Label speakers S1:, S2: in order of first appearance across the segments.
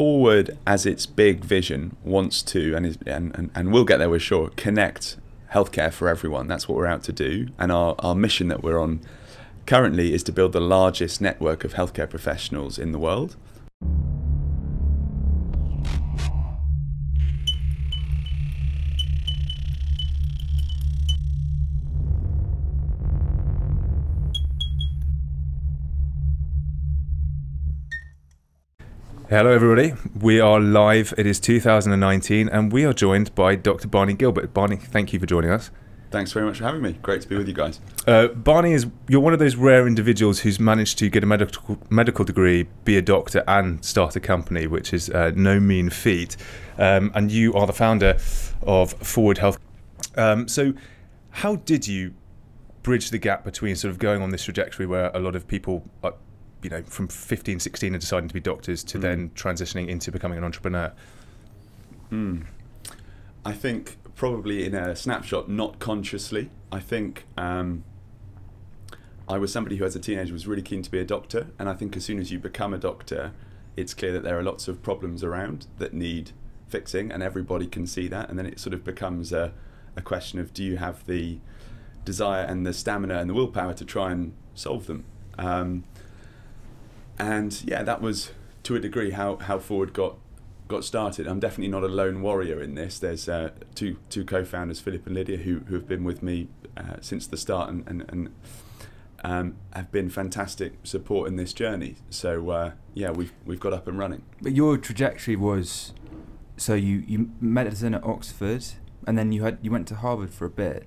S1: Forward, as its big vision, wants to and is and, and, and will get there, we're sure, connect healthcare for everyone. That's what we're out to do, and our, our mission that we're on currently is to build the largest network of healthcare professionals in the world.
S2: Hello, everybody. We are live. It is 2019, and we are joined by Dr. Barney Gilbert. Barney, thank you for joining us.
S1: Thanks very much for having me. Great to be with you guys.
S2: Uh, Barney is you're one of those rare individuals who's managed to get a medical medical degree, be a doctor, and start a company, which is uh, no mean feat. Um, and you are the founder of Forward Health. Um, so, how did you bridge the gap between sort of going on this trajectory where a lot of people you know, from 15, 16 and deciding to be doctors to mm. then transitioning into becoming an entrepreneur?
S1: Mm. I think probably in a snapshot, not consciously. I think um, I was somebody who, as a teenager, was really keen to be a doctor, and I think as soon as you become a doctor, it's clear that there are lots of problems around that need fixing, and everybody can see that, and then it sort of becomes a, a question of do you have the desire and the stamina and the willpower to try and solve them. Um, and yeah, that was to a degree how how Forward got got started. I'm definitely not a lone warrior in this. There's uh, two two co-founders, Philip and Lydia, who who have been with me uh, since the start and and, and um, have been fantastic support in this journey. So uh, yeah, we've we've got up and running.
S3: But your trajectory was so you you medicine at Oxford, and then you had you went to Harvard for a bit.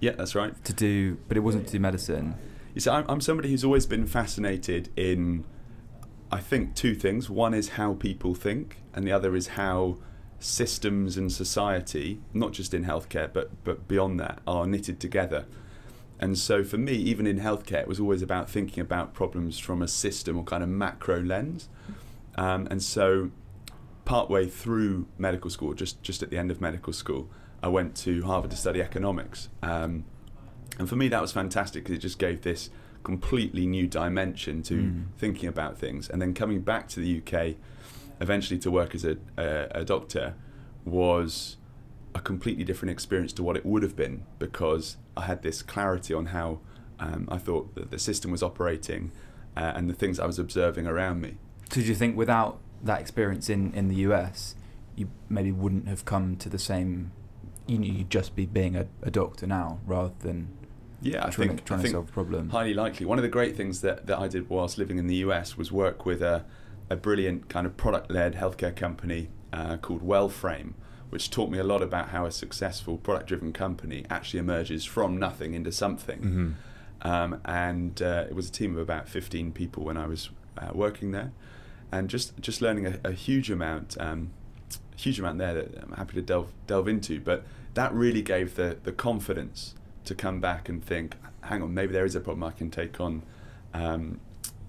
S1: Yeah, that's right.
S3: To do, but it wasn't to do medicine.
S1: You see, I'm, I'm somebody who's always been fascinated in I think two things. One is how people think, and the other is how systems and society, not just in healthcare, but but beyond that, are knitted together. And so for me, even in healthcare, it was always about thinking about problems from a system or kind of macro lens. Um, and so, partway through medical school, just just at the end of medical school, I went to Harvard to study economics. Um, and for me, that was fantastic because it just gave this completely new dimension to mm. thinking about things. And then coming back to the UK, eventually to work as a, a, a doctor, was a completely different experience to what it would have been because I had this clarity on how um, I thought that the system was operating uh, and the things I was observing around me.
S3: So, do you think without that experience in, in the US, you maybe wouldn't have come to the same? You know, you'd just be being a, a doctor now rather than
S1: yeah, I
S3: trying,
S1: think
S3: trying
S1: I think
S3: to solve a problem.
S1: Highly likely. One of the great things that, that I did whilst living in the US was work with a, a brilliant kind of product led healthcare company uh, called Wellframe, which taught me a lot about how a successful product driven company actually emerges from nothing into something.
S2: Mm-hmm.
S1: Um, and uh, it was a team of about 15 people when I was uh, working there. And just, just learning a, a huge amount, um, huge amount there that I'm happy to delve, delve into. But that really gave the, the confidence to come back and think, hang on, maybe there is a problem I can take on, um,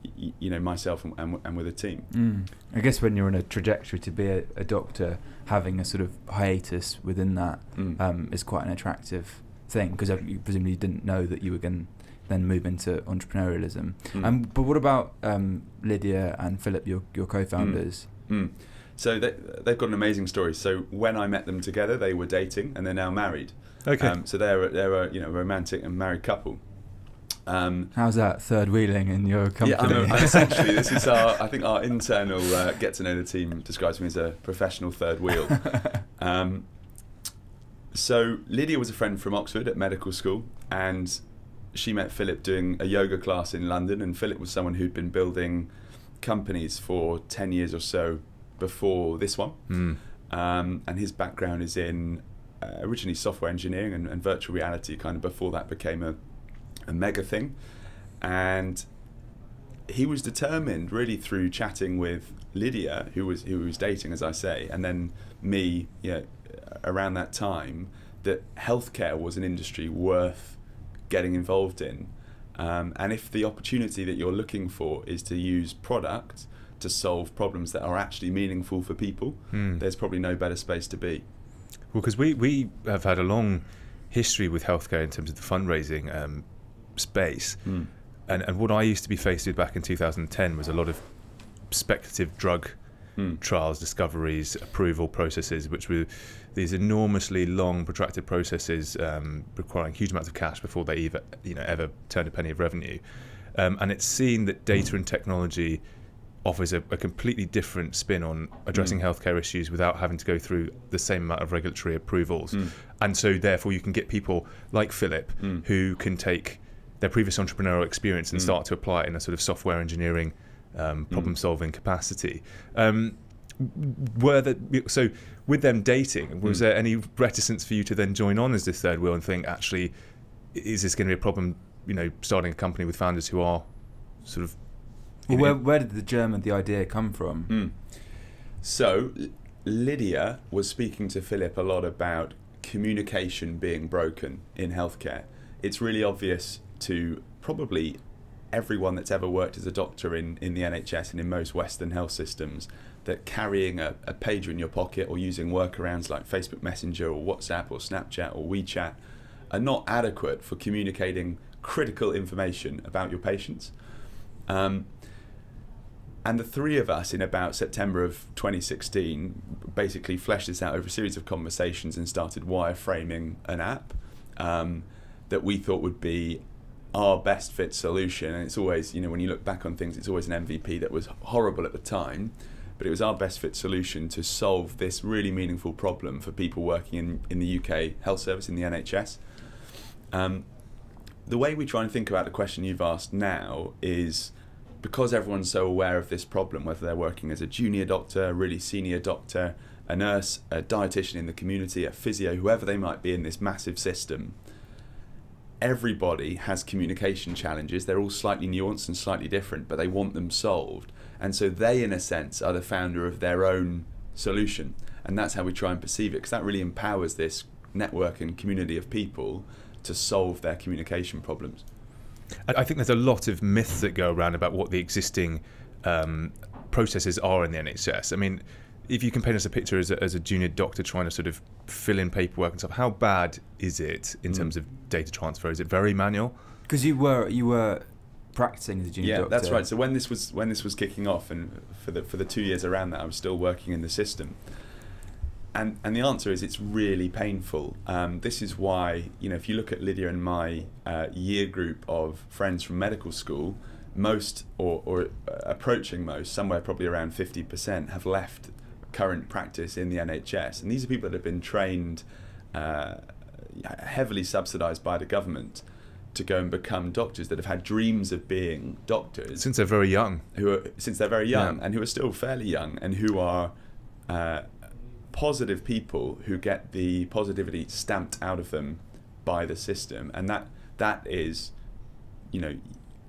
S1: y- you know, myself and, and, and with a team.
S3: Mm. I guess when you're on a trajectory to be a, a doctor, having a sort of hiatus within that mm. um, is quite an attractive thing because you presumably didn't know that you were going to then move into entrepreneurialism. Mm. Um, but what about um, Lydia and Philip, your, your co-founders?
S1: Mm. Mm. So they, they've got an amazing story. So when I met them together, they were dating and they're now married.
S2: Okay.
S1: Um, so they're they're a you know romantic and married couple. Um,
S3: How's that third wheeling in your company?
S1: Yeah, I essentially, this is our. I think our internal uh, get to know the team describes me as a professional third wheel. um, so Lydia was a friend from Oxford at medical school, and she met Philip doing a yoga class in London. And Philip was someone who'd been building companies for ten years or so before this one,
S2: mm.
S1: um, and his background is in uh, originally software engineering and, and, virtual reality kind of before that became a, a mega thing. And he was determined really through chatting with Lydia, who was who was dating, as I say, and then me, you know, around that time, that healthcare was an industry worth getting involved in. Um, and if the opportunity that you're looking for is to use product to solve problems that are actually meaningful for people,
S2: mm.
S1: there's probably no better space to be.
S2: Well, because we, we have had a long history with healthcare in terms of the fundraising um, space.
S1: Mm.
S2: And, and what I used to be faced with back in 2010 was a lot of speculative drug
S1: Mm.
S2: trials, discoveries, approval processes, which were these enormously long, protracted processes um, requiring huge amounts of cash before they either, you know, ever turned a penny of revenue. Um, and it's seen that data and technology offers a, a completely different spin on addressing
S1: Mm.
S2: healthcare issues without having to go through the same amount of regulatory approvals.
S1: Mm.
S2: And so, therefore, you can get people like Philip
S1: Mm.
S2: who can take their previous entrepreneurial experience and
S1: Mm.
S2: start to apply it in a sort of software engineering um,
S1: Mm.
S2: problem solving capacity. Um, were that so with them dating was
S1: Mm.
S2: there any reticence for you to then join on as this third wheel and think actually is this going to be a problem you know starting a company with founders who are sort of
S3: Well, where, where did the German the idea come from?
S1: Mm. So, Lydia was speaking to Philip a lot about communication being broken in healthcare. It's really obvious to probably everyone that's ever worked as a doctor in, in the NHS and in most Western health systems that carrying a, a pager in your pocket or using workarounds like Facebook Messenger or WhatsApp or Snapchat or WeChat are not adequate for communicating critical information about your patients. Um, and the three of us, in about September of 2016, basically fleshed this out over a series of conversations and started wireframing an app um, that we thought would be our best fit solution. And it's always, you know, when you look back on things, it's always an MVP that was horrible at the time, but it was our best fit solution to solve this really meaningful problem for people working in, in the UK health service, in the NHS. Um, the way we try and think about the question you've asked now is because everyone's so aware of this problem, whether they're working as a junior doctor, a really senior doctor, a nurse, a dietitian in the community, a physio, whoever they might be in this massive system, everybody has communication challenges. They're all slightly nuanced and slightly different, but they want them solved. And so they, in a sense, are the founder of their own solution. And that's how we try and perceive it, because that really empowers this network and community of people to solve their communication problems.
S2: I I think there's a lot of myths that go around about what the existing um, processes are in the NHS. I mean, if you can paint us a picture as a, as a junior doctor trying to sort of fill in paperwork and stuff, how bad is it in
S1: Mm.
S2: terms of data transfer? Is it very manual?
S3: Because you were you were practicing as a junior
S1: yeah,
S3: doctor.
S1: that's right. So when this was when this was kicking off, and for the for the two years around that, I was still working in the system. And and the answer is it's really painful. Um, this is why you know if you look at Lydia and my uh, year group of friends from medical school, most or or uh, approaching most, somewhere probably around fifty percent, have left current practice in the NHS, and these are people that have been trained. Uh, heavily subsidised by the government to go and become doctors that have had dreams of being doctors
S2: Since they're very young.
S1: who are since they're very young
S2: Yeah.
S1: and who are still fairly young and who are uh, positive people who get the positivity stamped out of them by the system and that that is you know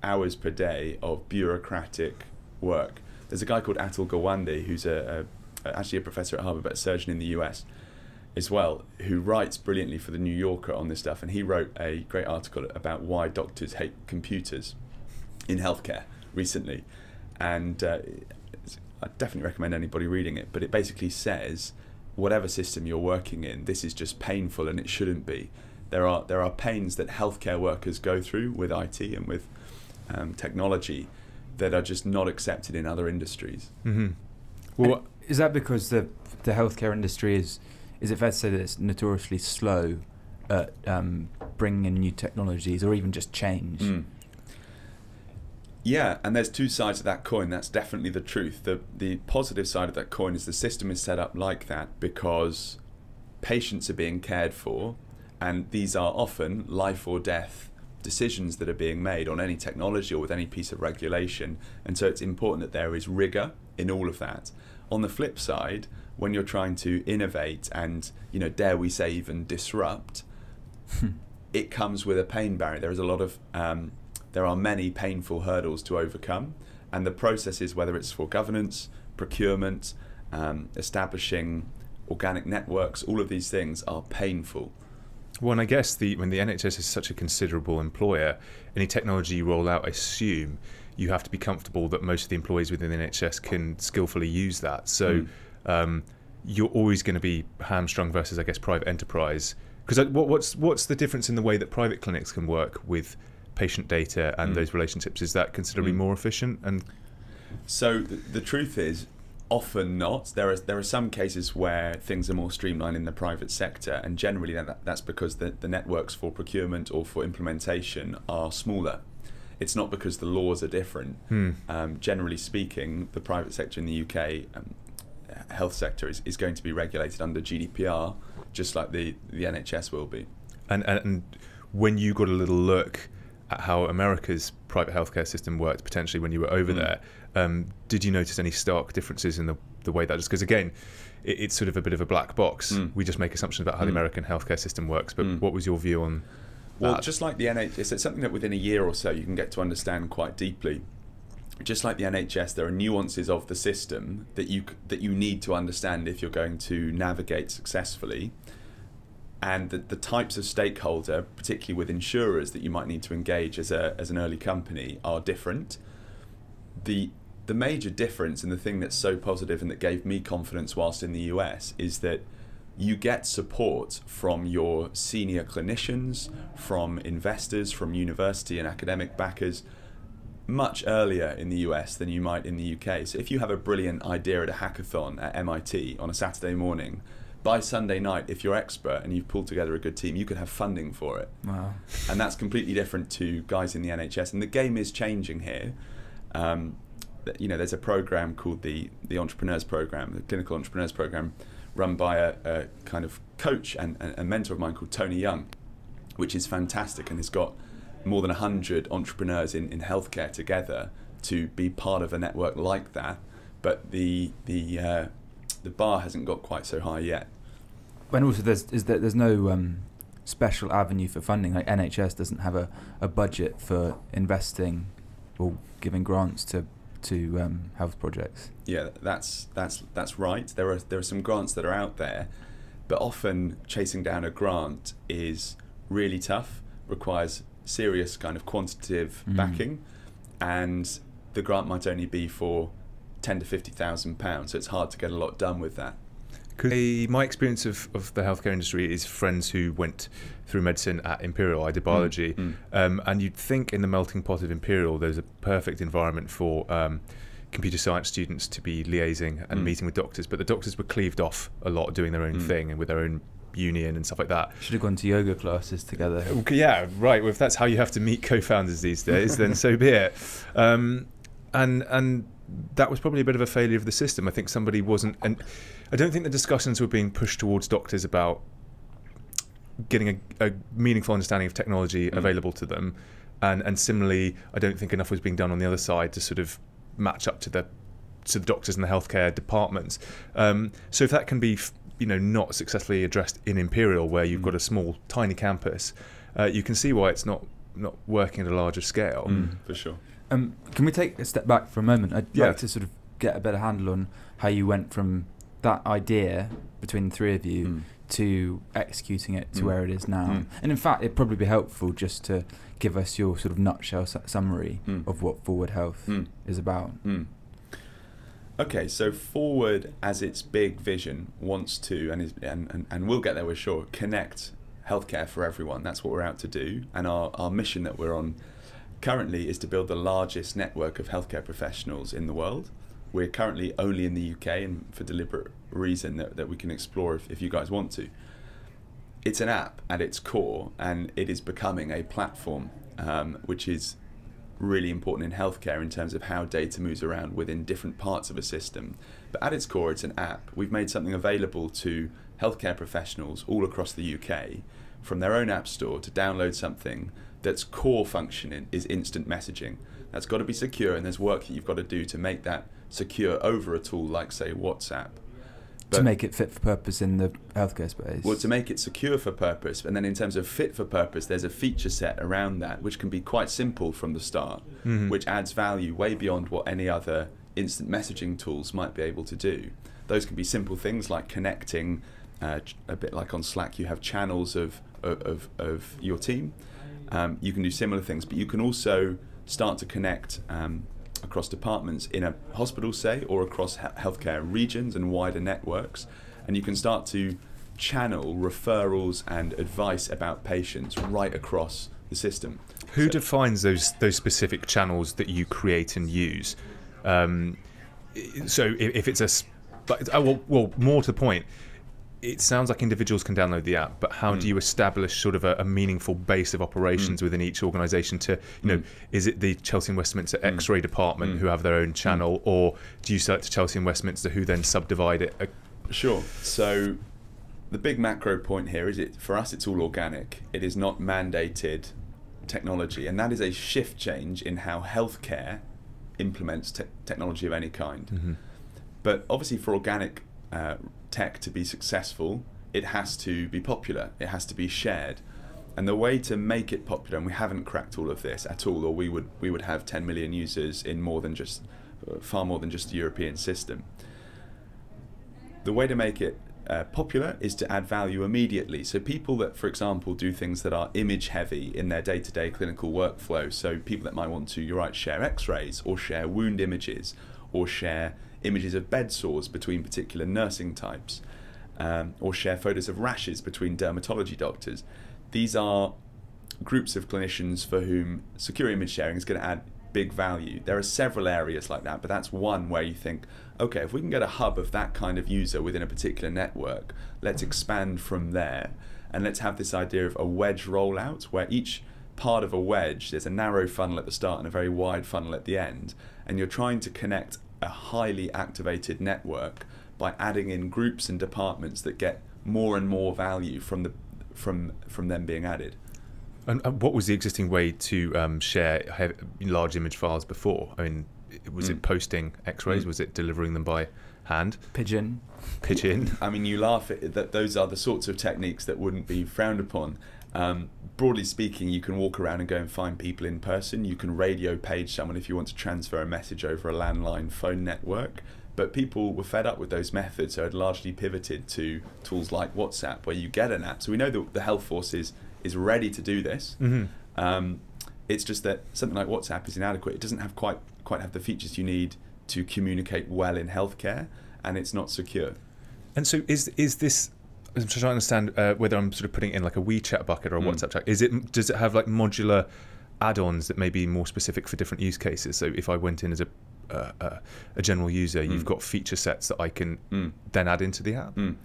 S1: hours per day of bureaucratic work there's a guy called Atul Gawande who's a, a actually a professor at Harvard but a surgeon in the US as well, who writes brilliantly for the New Yorker on this stuff, and he wrote a great article about why doctors hate computers in healthcare recently, and uh, I definitely recommend anybody reading it. But it basically says, whatever system you're working in, this is just painful, and it shouldn't be. There are there are pains that healthcare workers go through with IT and with um, technology that are just not accepted in other industries.
S2: hmm
S3: Well,
S2: Well,
S3: is that because the the healthcare industry is is it fair to say that it's notoriously slow at um, bringing in new technologies or even just change?
S1: Mm. Yeah, and there's two sides of that coin. That's definitely the truth. The the positive side of that coin is the system is set up like that because patients are being cared for, and these are often life or death decisions that are being made on any technology or with any piece of regulation. And so it's important that there is rigor in all of that. On the flip side, when you're trying to innovate and, you know, dare we say even disrupt, it comes with a pain barrier. There is a lot of, um, there are many painful hurdles to overcome, and the processes, whether it's for governance, procurement, um, establishing organic networks, all of these things are painful.
S2: Well, and I guess the when the NHS is such a considerable employer, any technology you roll out, I assume you have to be comfortable that most of the employees within the NHS can skillfully use that. So
S1: Mm.
S2: um, you're always going to be hamstrung versus, I guess, private enterprise. Because what, what's what's the difference in the way that private clinics can work with patient data and
S1: Mm.
S2: those relationships? Is that considerably
S1: Mm.
S2: more efficient? And
S1: So th- the truth is, Often not. There are there are some cases where things are more streamlined in the private sector, and generally that, that's because the, the networks for procurement or for implementation are smaller. It's not because the laws are different.
S2: Hmm.
S1: Um, generally speaking, the private sector in the UK, um, health sector, is, is going to be regulated under GDPR, just like the, the NHS will be.
S2: And, and and when you got a little look how America's private healthcare system worked, potentially when you were over
S1: Mm.
S2: there, um, did you notice any stark differences in the, the way that is? Because again, it, it's sort of a bit of a black box.
S1: Mm.
S2: We just make assumptions about how the
S1: Mm.
S2: American healthcare system works. But
S1: Mm.
S2: what was your view on
S1: Well,
S2: that?
S1: just like the NHS, it's something that within a year or so you can get to understand quite deeply. Just like the NHS, there are nuances of the system that you that you need to understand if you're going to navigate successfully, and the, the types of stakeholder, particularly with insurers, that you might need to engage as a as an early company, are different. The the major difference and the thing that's so positive and that gave me confidence whilst in the US is that you get support from your senior clinicians, from investors, from university and academic backers much earlier in the US than you might in the UK. So if you have a brilliant idea at a hackathon at MIT on a Saturday morning, by Sunday night, if you're expert and you've pulled together a good team, you could have funding for it
S3: Wow.
S1: and that's completely different to guys in the NHS. And the game is changing here. Um, you know, there's a program called the the Entrepreneurs Program, the Clinical Entrepreneurs Program, run by a, a kind of coach and, and a mentor of mine called Tony Young, which is fantastic and has got more than hundred entrepreneurs in, in healthcare together to be part of a network like that. But the the uh, the bar hasn't got quite so high yet.
S3: And also, there's is that there's no um, special avenue for funding. Like NHS doesn't have a, a budget for investing or giving grants to to um, health projects.
S1: Yeah, that's that's that's right. There are there are some grants that are out there, but often chasing down a grant is really tough. Requires serious kind of quantitative
S3: Mm.
S1: backing, and the grant might only be for ten to fifty thousand pounds. So it's hard to get a lot done with that.
S2: Because my experience of, of the healthcare industry is friends who went through medicine at Imperial. I did biology,
S1: Mm.
S2: Um, and you'd think in the melting pot of Imperial, there's a perfect environment for um, computer science students to be liaising and
S1: Mm.
S2: meeting with doctors. But the doctors were cleaved off a lot, doing their own
S1: Mm.
S2: thing and with their own union and stuff like that.
S3: Should have gone to yoga classes together.
S2: Okay, yeah, right. Well, if that's how you have to meet co-founders these days, then so be it. Um, and and that was probably a bit of a failure of the system. I think somebody wasn't, and I don't think the discussions were being pushed towards doctors about getting a, a meaningful understanding of technology
S1: Mm.
S2: available to them. And and similarly, I don't think enough was being done on the other side to sort of match up to the to the doctors and the healthcare departments. Um, so if that can be, you know, not successfully addressed in Imperial, where you've
S1: Mm.
S2: got a small, tiny campus, uh, you can see why it's not not working at a larger scale.
S1: Mm, for sure.
S3: Um, can we take a step back for a moment? I'd
S2: Yeah.
S3: like to sort of get a better handle on how you went from that idea between the three of you
S1: Mm.
S3: to executing it to
S1: Mm.
S3: where it is now.
S1: Mm.
S3: And in fact, it'd probably be helpful just to give us your sort of nutshell su- summary
S1: Mm.
S3: of what Forward Health
S1: Mm.
S3: is about.
S1: Mm. Okay, so Forward, as its big vision, wants to, and, is, and, and, and we'll get there, we're sure, connect healthcare for everyone. That's what we're out to do. And our, our mission that we're on currently is to build the largest network of healthcare professionals in the world. We're currently only in the UK, and for deliberate reason that, that we can explore if, if you guys want to. It's an app at its core, and it is becoming a platform, um, which is really important in healthcare in terms of how data moves around within different parts of a system. But at its core, it's an app. We've made something available to healthcare professionals all across the UK from their own app store to download something that's core functioning is instant messaging. That's got to be secure, and there's work that you've got to do to make that secure over a tool like, say, WhatsApp.
S3: to make it fit for purpose in the healthcare space.
S1: Well, to make it secure for purpose, and then in terms of fit for purpose, there's a feature set around that which can be quite simple from the start,
S2: Mhm.
S1: which adds value way beyond what any other instant messaging tools might be able to do. Those can be simple things like connecting, uh, a bit like on Slack, you have channels of of, of, of your team. Um, you can do similar things, but you can also start to connect um, across departments in a hospital, say, or across he- healthcare regions and wider networks, and you can start to channel referrals and advice about patients right across the system.
S2: Who
S1: So-
S2: defines those those specific channels that you create and use? Um, so if, if it's a, but uh, well, well, more to the point, it sounds like individuals can download the app, but how
S1: Hmm.
S2: do you establish sort of a, a meaningful base of operations within each organisation? To you know,
S1: Mm.
S2: is it the Chelsea and Westminster X-ray department
S1: Mm.
S2: who have their own channel, or do you to Chelsea and Westminster who then subdivide it?
S1: Sure. So the big macro point here is it for us it's all organic. It is not mandated technology and that is a shift change in how healthcare implements te- technology of any kind. But obviously for organic uh, tech to be successful, it has to be popular. It has to be shared. And the way to make it popular, and we haven't cracked all of this at all, or we would we would have 10 million users in more than just uh, far more than just the European system the way to make it uh, popular is to add value immediately. So people that, for example, do things that are image heavy in their day-to-day clinical workflow. So people that might want to, you're right, share X-rays or share wound images or share images of bed sores between particular nursing types, um, or share photos of rashes between dermatology doctors. These are groups of clinicians for whom secure image sharing is going to add big value. There are several areas like that, but that's one where you think, okay, if we can get a hub of that kind of user within a particular network, let's expand from there. And let's have this idea of a wedge rollout where each part of a wedge, there's a narrow funnel at the start and a very wide funnel at the end. And you're trying to connect a highly activated network by adding in groups and departments that get more and more value from the from from them being added.
S2: And, and what was the existing way to um, share hev- large image files before? I mean, was
S1: Mm.
S2: it posting X-rays?
S1: Mm.
S2: Was it delivering them by hand,
S3: Pigeon.
S2: pigeon?
S1: I mean, you laugh at that. Those are the sorts of techniques that wouldn't be frowned upon. Um, broadly speaking, you can walk around and go and find people in person. You can radio page someone if you want to transfer a message over a landline phone network. But people were fed up with those methods, so had largely pivoted to tools like WhatsApp, where you get an app. So we know that the health force is, is ready to do this.
S2: hmm
S1: Um, it's just that something like WhatsApp is inadequate. It doesn't have quite quite have the features you need to communicate well in healthcare, and it's not secure.
S2: And so is is this? I'm trying to understand uh, whether I'm sort of putting it in like a WeChat bucket or a
S1: Mm.
S2: WhatsApp chat. Is it does it have like modular add-ons that may be more specific for different use cases? So if I went in as a uh, uh, a general user, you've
S1: Mm.
S2: got feature sets that I can
S1: Mm.
S2: then add into the app.
S1: Mm.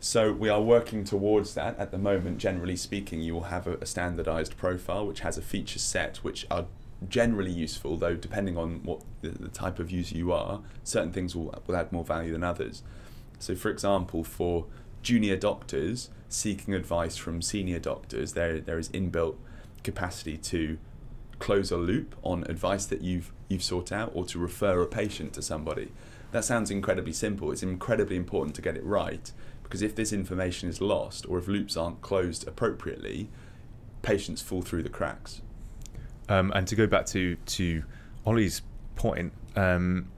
S1: So we are working towards that at the moment. Generally speaking, you will have a, a standardized profile which has a feature set which are generally useful, though depending on what the, the type of user you are, certain things will, will add more value than others. So, for example, for junior doctors seeking advice from senior doctors, there there is inbuilt capacity to close a loop on advice that you've you've sought out or to refer a patient to somebody. That sounds incredibly simple. It's incredibly important to get it right because if this information is lost or if loops aren't closed appropriately, patients fall through the cracks.
S2: Um, and to go back to to Ollie's point, um,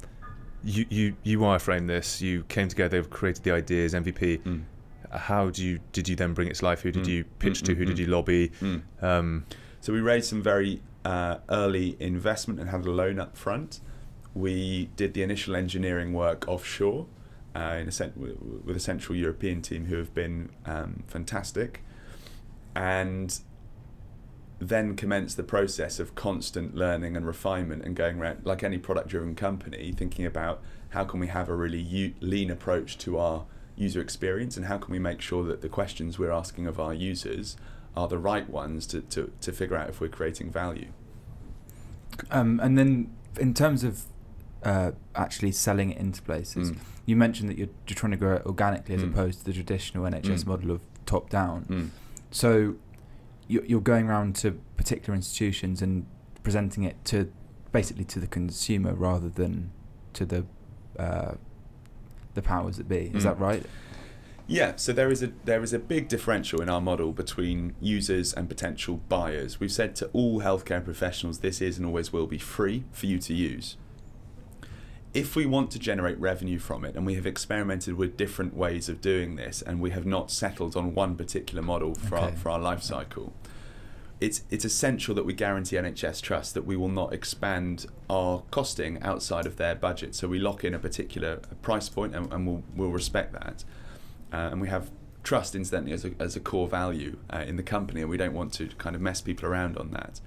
S2: you you you wireframed this. You came together, they've created the ideas, MVP.
S1: Mm.
S2: How do you did you then bring it to life? Who did
S1: Mm.
S2: you pitch
S1: Mm,
S2: to?
S1: mm,
S2: Who did
S1: mm.
S2: you lobby?
S1: Mm.
S2: Um,
S1: So we raised some very uh, early investment and had a loan up front. We did the initial engineering work offshore uh, in a cent- w- w- with a central European team who have been um, fantastic, and then commenced the process of constant learning and refinement and going around like any product-driven company, thinking about how can we have a really u- lean approach to our user experience and how can we make sure that the questions we're asking of our users are the right ones to, to, to figure out if we're creating value.
S3: Um, and then in terms of uh, actually selling it into places,
S1: Mm.
S3: you mentioned that you're, you're trying to grow it organically as
S1: Mm.
S3: opposed to the traditional NHS
S1: Mm.
S3: model of top down.
S1: Mm.
S3: So you- you're going around to particular institutions and presenting it to basically to the consumer rather than to the uh, the powers that be. Is
S1: Mm.
S3: that right?
S1: Yeah, so there is a there is a big differential in our model between users and potential buyers. We've said to all healthcare professionals this is and always will be free for you to use. If we want to generate revenue from it, and we have experimented with different ways of doing this, and we have not settled on one particular model for our for our life cycle, it's it's essential that we guarantee NHS Trust that we will not expand our costing outside of their budget. So we lock in a particular price point, and, and we'll we'll respect that. Uh, and we have trust, incidentally, as a as a core value uh, in the company, and we don't want to kind of mess people around on that.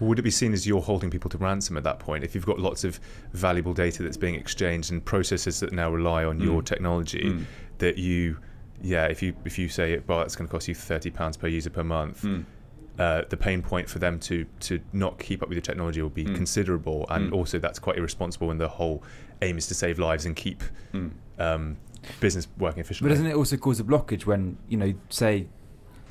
S2: Would it be seen as you're holding people to ransom at that point if you've got lots of valuable data that's being exchanged and processes that now rely on your
S1: Mm.
S2: technology
S1: Mm.
S2: that you, yeah, if you if you say well it's going to cost you thirty pounds per user per month,
S1: Mm.
S2: Uh, the pain point for them to to not keep up with the technology will be
S1: Mm.
S2: considerable, and
S1: Mm.
S2: also that's quite irresponsible. when the whole aim is to save lives and keep
S1: Mm.
S2: um, business working efficiently.
S3: But doesn't it also cause a blockage when you know, say,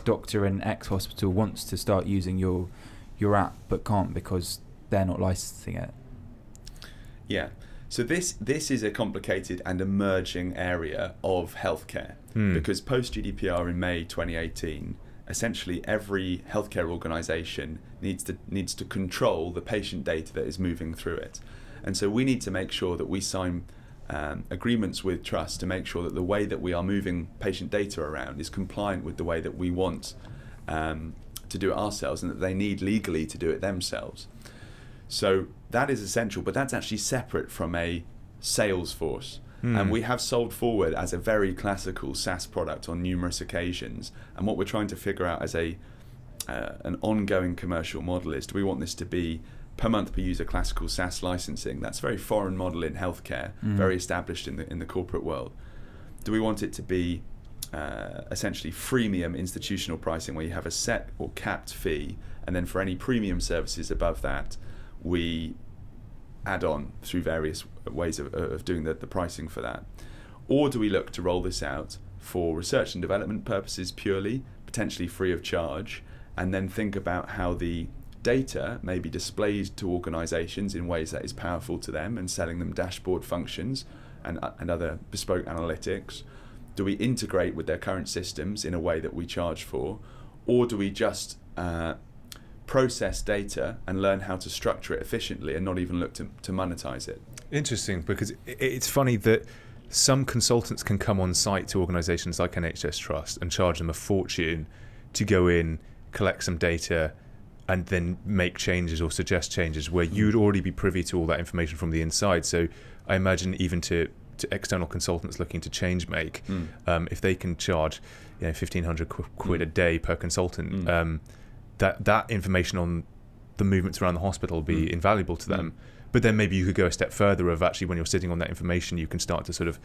S3: doctor in X hospital wants to start using your your app but can't because they're not licensing it?
S1: Yeah. So this this is a complicated and emerging area of healthcare
S2: Hmm.
S1: because post GDPR in May 2018, essentially every healthcare organisation needs to needs to control the patient data that is moving through it, and so we need to make sure that we sign. Um, agreements with trust to make sure that the way that we are moving patient data around is compliant with the way that we want um, to do it ourselves and that they need legally to do it themselves. So that is essential, but that's actually separate from a sales force.
S2: Hmm.
S1: And we have sold forward as a very classical SaaS product on numerous occasions. And what we're trying to figure out as a uh, an ongoing commercial model is: do we want this to be per month per user classical SaaS licensing? That's a very foreign model in healthcare,
S3: Mm.
S1: very established in the in the corporate world. Do we want it to be uh, essentially freemium institutional pricing, where you have a set or capped fee, and then for any premium services above that, we add on through various ways of, of doing the, the pricing for that? Or do we look to roll this out for research and development purposes purely, potentially free of charge, and then think about how the data may be displayed to organizations in ways that is powerful to them and selling them dashboard functions and, uh, and other bespoke analytics? Do we integrate with their current systems in a way that we charge for? Or do we just uh, process data and learn how to structure it efficiently and not even look to, to monetize it?
S2: Interesting because it's funny that some consultants can come on site to organisations like NHS Trust and charge them a fortune to go in, collect some data, and then make changes or suggest changes where you'd already be privy to all that information from the inside. So I imagine even to to external consultants looking to change make,
S1: Mm.
S2: um, if they can charge you know fifteen hundred qu- quid a
S1: Mm.
S2: day per consultant,
S1: Mm.
S2: um, that that information on the movements around the hospital will be
S1: Mm.
S2: invaluable to them. But then maybe you could go a step further of actually when you're sitting on that information, you can start to sort of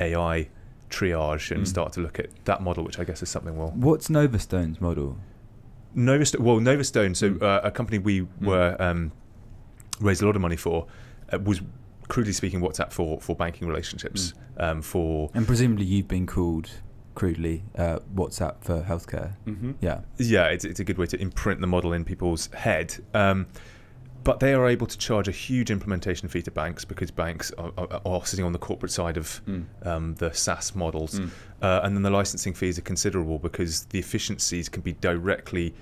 S2: AI triage and
S1: Mm.
S2: start to look at that model, which I guess is something we'll.
S3: What's Novastone's model?
S2: Novastone, well, Novastone, so
S1: Mm.
S2: uh, a company we were um, raised a lot of money for, uh, was crudely speaking WhatsApp for for banking relationships, um, for
S3: And presumably you've been called crudely uh, WhatsApp for healthcare.
S1: Mm-hmm.
S3: Yeah.
S2: yeah, it's, it's a good way to imprint the model in people's head. Um, but they are able to charge a huge implementation fee to banks because banks are, are, are sitting on the corporate side of
S1: Mm.
S2: um, the SaaS models.
S1: Mm.
S2: Uh, and then the licensing fees are considerable because the efficiencies can be directly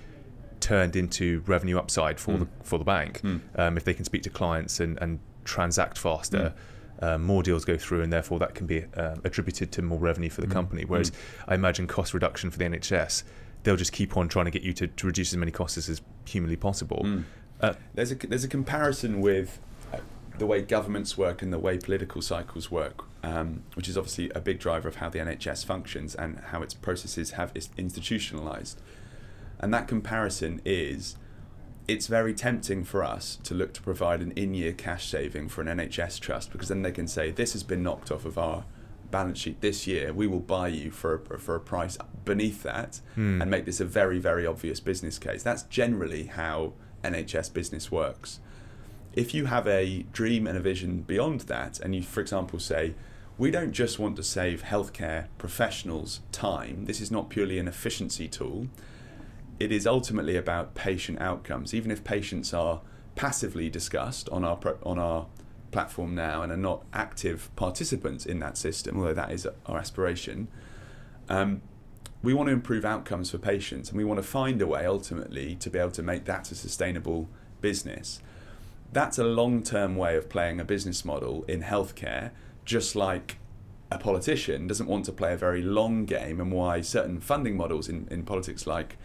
S2: turned into revenue upside for
S1: Mm.
S2: the for the bank
S1: Mm.
S2: um, if they can speak to clients and, and transact faster. Uh, more deals go through, and therefore that can be uh, attributed to more revenue for the
S3: Mm.
S2: company. Whereas I imagine cost reduction for the NHS, they'll just keep on trying to get you to, to reduce as many costs as is humanly possible.
S1: Mm.
S2: Uh,
S1: there's a there's a comparison with uh, the way governments work and the way political cycles work, um, which is obviously a big driver of how the NHS functions and how its processes have institutionalized. And that comparison is, it's very tempting for us to look to provide an in-year cash saving for an NHS trust because then they can say this has been knocked off of our balance sheet this year. We will buy you for a, for a price beneath that
S2: Hmm.
S1: and make this a very very obvious business case. That's generally how NHS business works. If you have a dream and a vision beyond that, and you, for example, say, we don't just want to save healthcare professionals time, this is not purely an efficiency tool, it is ultimately about patient outcomes. Even if patients are passively discussed on our, on our platform now and are not active participants in that system, although that is our aspiration, um, we want to improve outcomes for patients and we want to find a way ultimately to be able to make that a sustainable business. That's a long term way of playing a business model in healthcare, just like a politician doesn't want to play a very long game, and why certain funding models in, in politics, like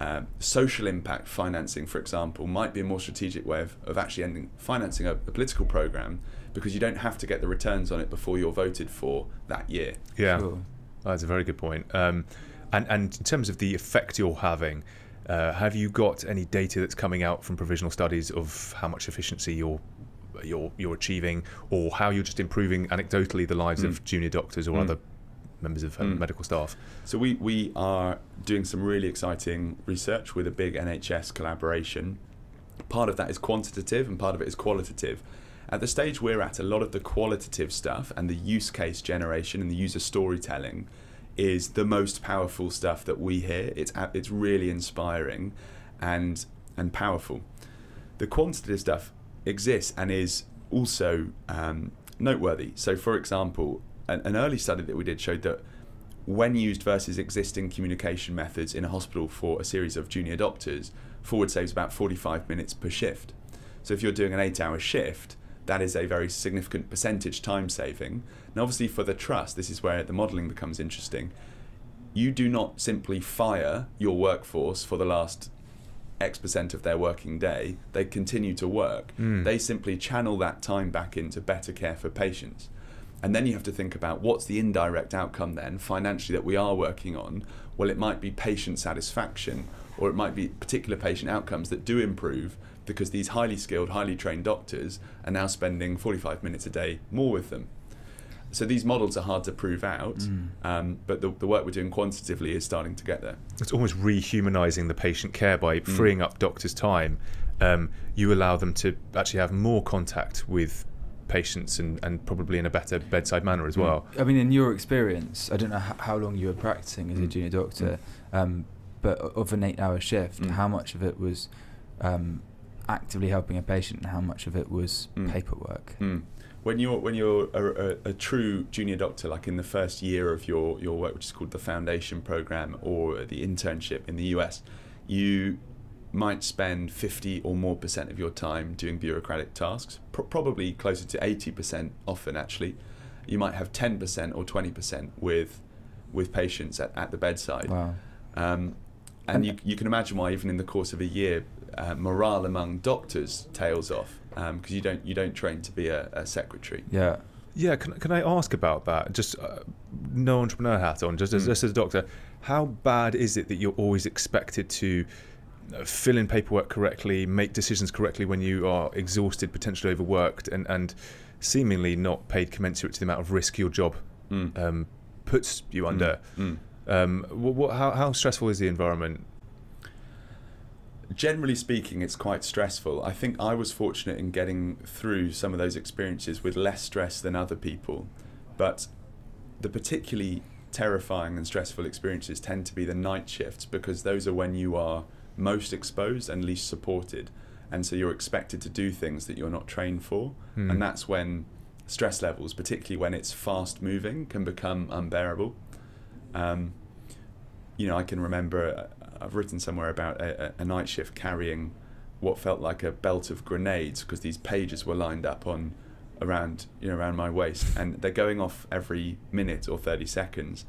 S1: uh, social impact financing, for example, might be a more strategic way of, of actually ending, financing a, a political program because you don't have to get the returns on it before you're voted for that year.
S2: Yeah.
S3: Sure.
S2: That's a very good point. Um, and and in terms of the effect you're having, Uh, have you got any data that's coming out from provisional studies of how much efficiency you're you're you're achieving, or how you're just improving anecdotally the lives
S1: Mm.
S2: of junior doctors or
S1: Mm.
S2: other members of
S1: Mm.
S2: medical staff?
S1: So we, we are doing some really exciting research with a big NHS collaboration. Part of that is quantitative and part of it is qualitative. At the stage we're at, a lot of the qualitative stuff and the use case generation and the user storytelling is the most powerful stuff that we hear. It's it's really inspiring and and powerful. The quantitative stuff exists and is also um, noteworthy. So, for example, an, an early study that we did showed that when used versus existing communication methods in a hospital for a series of junior doctors, forward saves about 45 minutes per shift. So if you're doing an eight hour shift, that is a very significant percentage time saving. And obviously, for the trust, this is where the modelling becomes interesting. You do not simply fire your workforce for the last X percent of their working day, they continue to work.
S2: Mm.
S1: They simply channel that time back into better care for patients. And then you have to think about what's the indirect outcome then financially that we are working on. Well, it might be patient satisfaction or it might be particular patient outcomes that do improve because these highly skilled, highly trained doctors are now spending 45 minutes a day more with them. So these models are hard to prove out,
S3: Mm.
S1: um, but the, the work we're doing quantitatively is starting to get there.
S2: It's almost rehumanizing the patient care by
S1: Mm.
S2: freeing up doctors' time. Um, you allow them to actually have more contact with patients and, and probably in a better bedside manner as
S1: Mm.
S2: well.
S3: I mean, in your experience, I don't know how long you were practicing as a
S1: Mm.
S3: junior doctor, um, but of an eight-hour shift,
S1: Mm.
S3: how much of it was um, actively helping a patient, and how much of it was
S1: Mm.
S3: paperwork?
S1: When you're when you're a, a, a true junior doctor, like in the first year of your, your work, which is called the foundation program or the internship in the US, you might spend 50 or more percent of your time doing bureaucratic tasks, pro- probably closer to 80% often actually. You might have 10% or 20% with with patients at, at the bedside.
S3: Wow.
S1: Um, and you, you can imagine why, even in the course of a year, uh, morale among doctors tails off because you don't you don't train to be a, a secretary.
S3: Yeah.
S2: Yeah, can, can I ask about that? Just uh, no entrepreneur hat on, just as,
S1: Mm.
S2: just as a doctor. How bad is it that you're always expected to uh, fill in paperwork correctly, make decisions correctly when you are exhausted, potentially overworked, and, and seemingly not paid commensurate to the amount of risk your job
S1: Mm.
S2: um, puts you under?
S1: Mm.
S2: Um, what, what, how, how stressful is the environment?
S1: Generally speaking, it's quite stressful. I think I was fortunate in getting through some of those experiences with less stress than other people, but the particularly terrifying and stressful experiences tend to be the night shifts because those are when you are most exposed and least supported. And so you're expected to do things that you're not trained for.
S2: Hmm.
S1: And that's when stress levels, particularly when it's fast moving, can become unbearable. Um, you know, I can remember I've written somewhere about a, a a night shift carrying what felt like a belt of grenades because these pages were lined up on around you know around my waist and they're going off every minute or 30 seconds.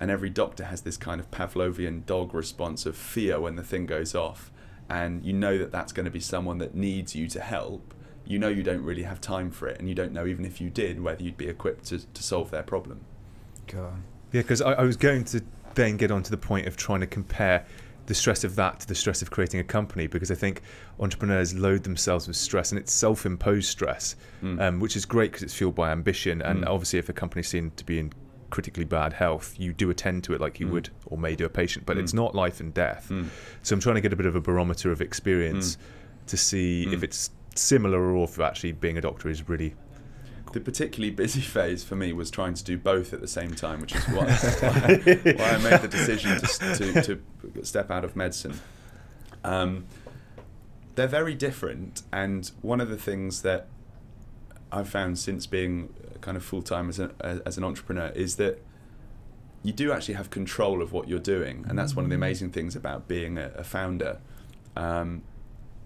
S1: And every doctor has this kind of Pavlovian dog response of fear when the thing goes off. And you know that that's going to be someone that needs you to help. You know you don't really have time for it and you don't know even if you did whether you'd be equipped to, to solve their problem.
S3: God.
S2: Yeah, because I, I was going to then get on to the point of trying to compare the stress of that to the stress of creating a company because I think entrepreneurs load themselves with stress and it's self imposed stress,
S1: Mm.
S2: um, which is great because it's fueled by ambition. And
S1: Mm.
S2: obviously, if a company's seen to be in critically bad health, you do attend to it like you
S1: Mm.
S2: would or may do a patient, but it's not life and death.
S1: Mm.
S2: So I'm trying to get a bit of a barometer of experience to see if it's similar or if actually being a doctor is really.
S1: The particularly busy phase for me was trying to do both at the same time, which is why, why, why I made the decision to, to, to step out of medicine. Um, they're very different, and one of the things that I've found since being kind of full time as, a, as an entrepreneur is that you do actually have control of what you're doing, and that's one of the amazing things about being a, a founder. Um,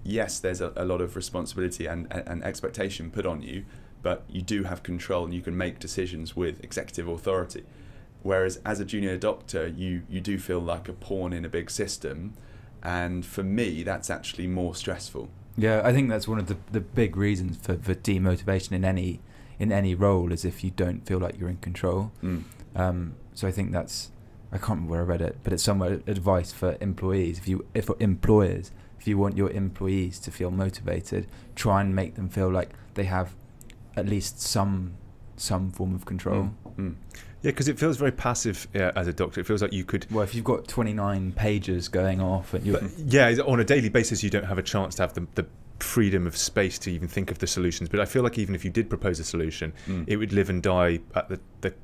S1: yes, there's a, a lot of responsibility and, and, and expectation put on you, but you do have control and you can make decisions with executive authority. Whereas as a junior doctor, you, you do feel like a pawn in a big system, and for me, that's actually more stressful.
S3: Yeah, I think that's one of the, the big reasons for, for demotivation in any in any role is if you don't feel like you're in control.
S1: Mm.
S3: Um, so I think that's I can't remember where I read it, but it's somewhere advice for employees. If you, if employers, if you want your employees to feel motivated, try and make them feel like they have at least some some form of control.
S1: Mm, mm.
S2: Yeah, because it feels very passive uh, as a doctor. It feels like you could.
S3: Well, if you've got 29 pages going off and you
S2: yeah, on a daily basis, you don't have a chance to have the, the freedom of space to even think of the solutions. But I feel like even if you did propose a solution,
S1: Mm.
S2: it would live and die at the, the,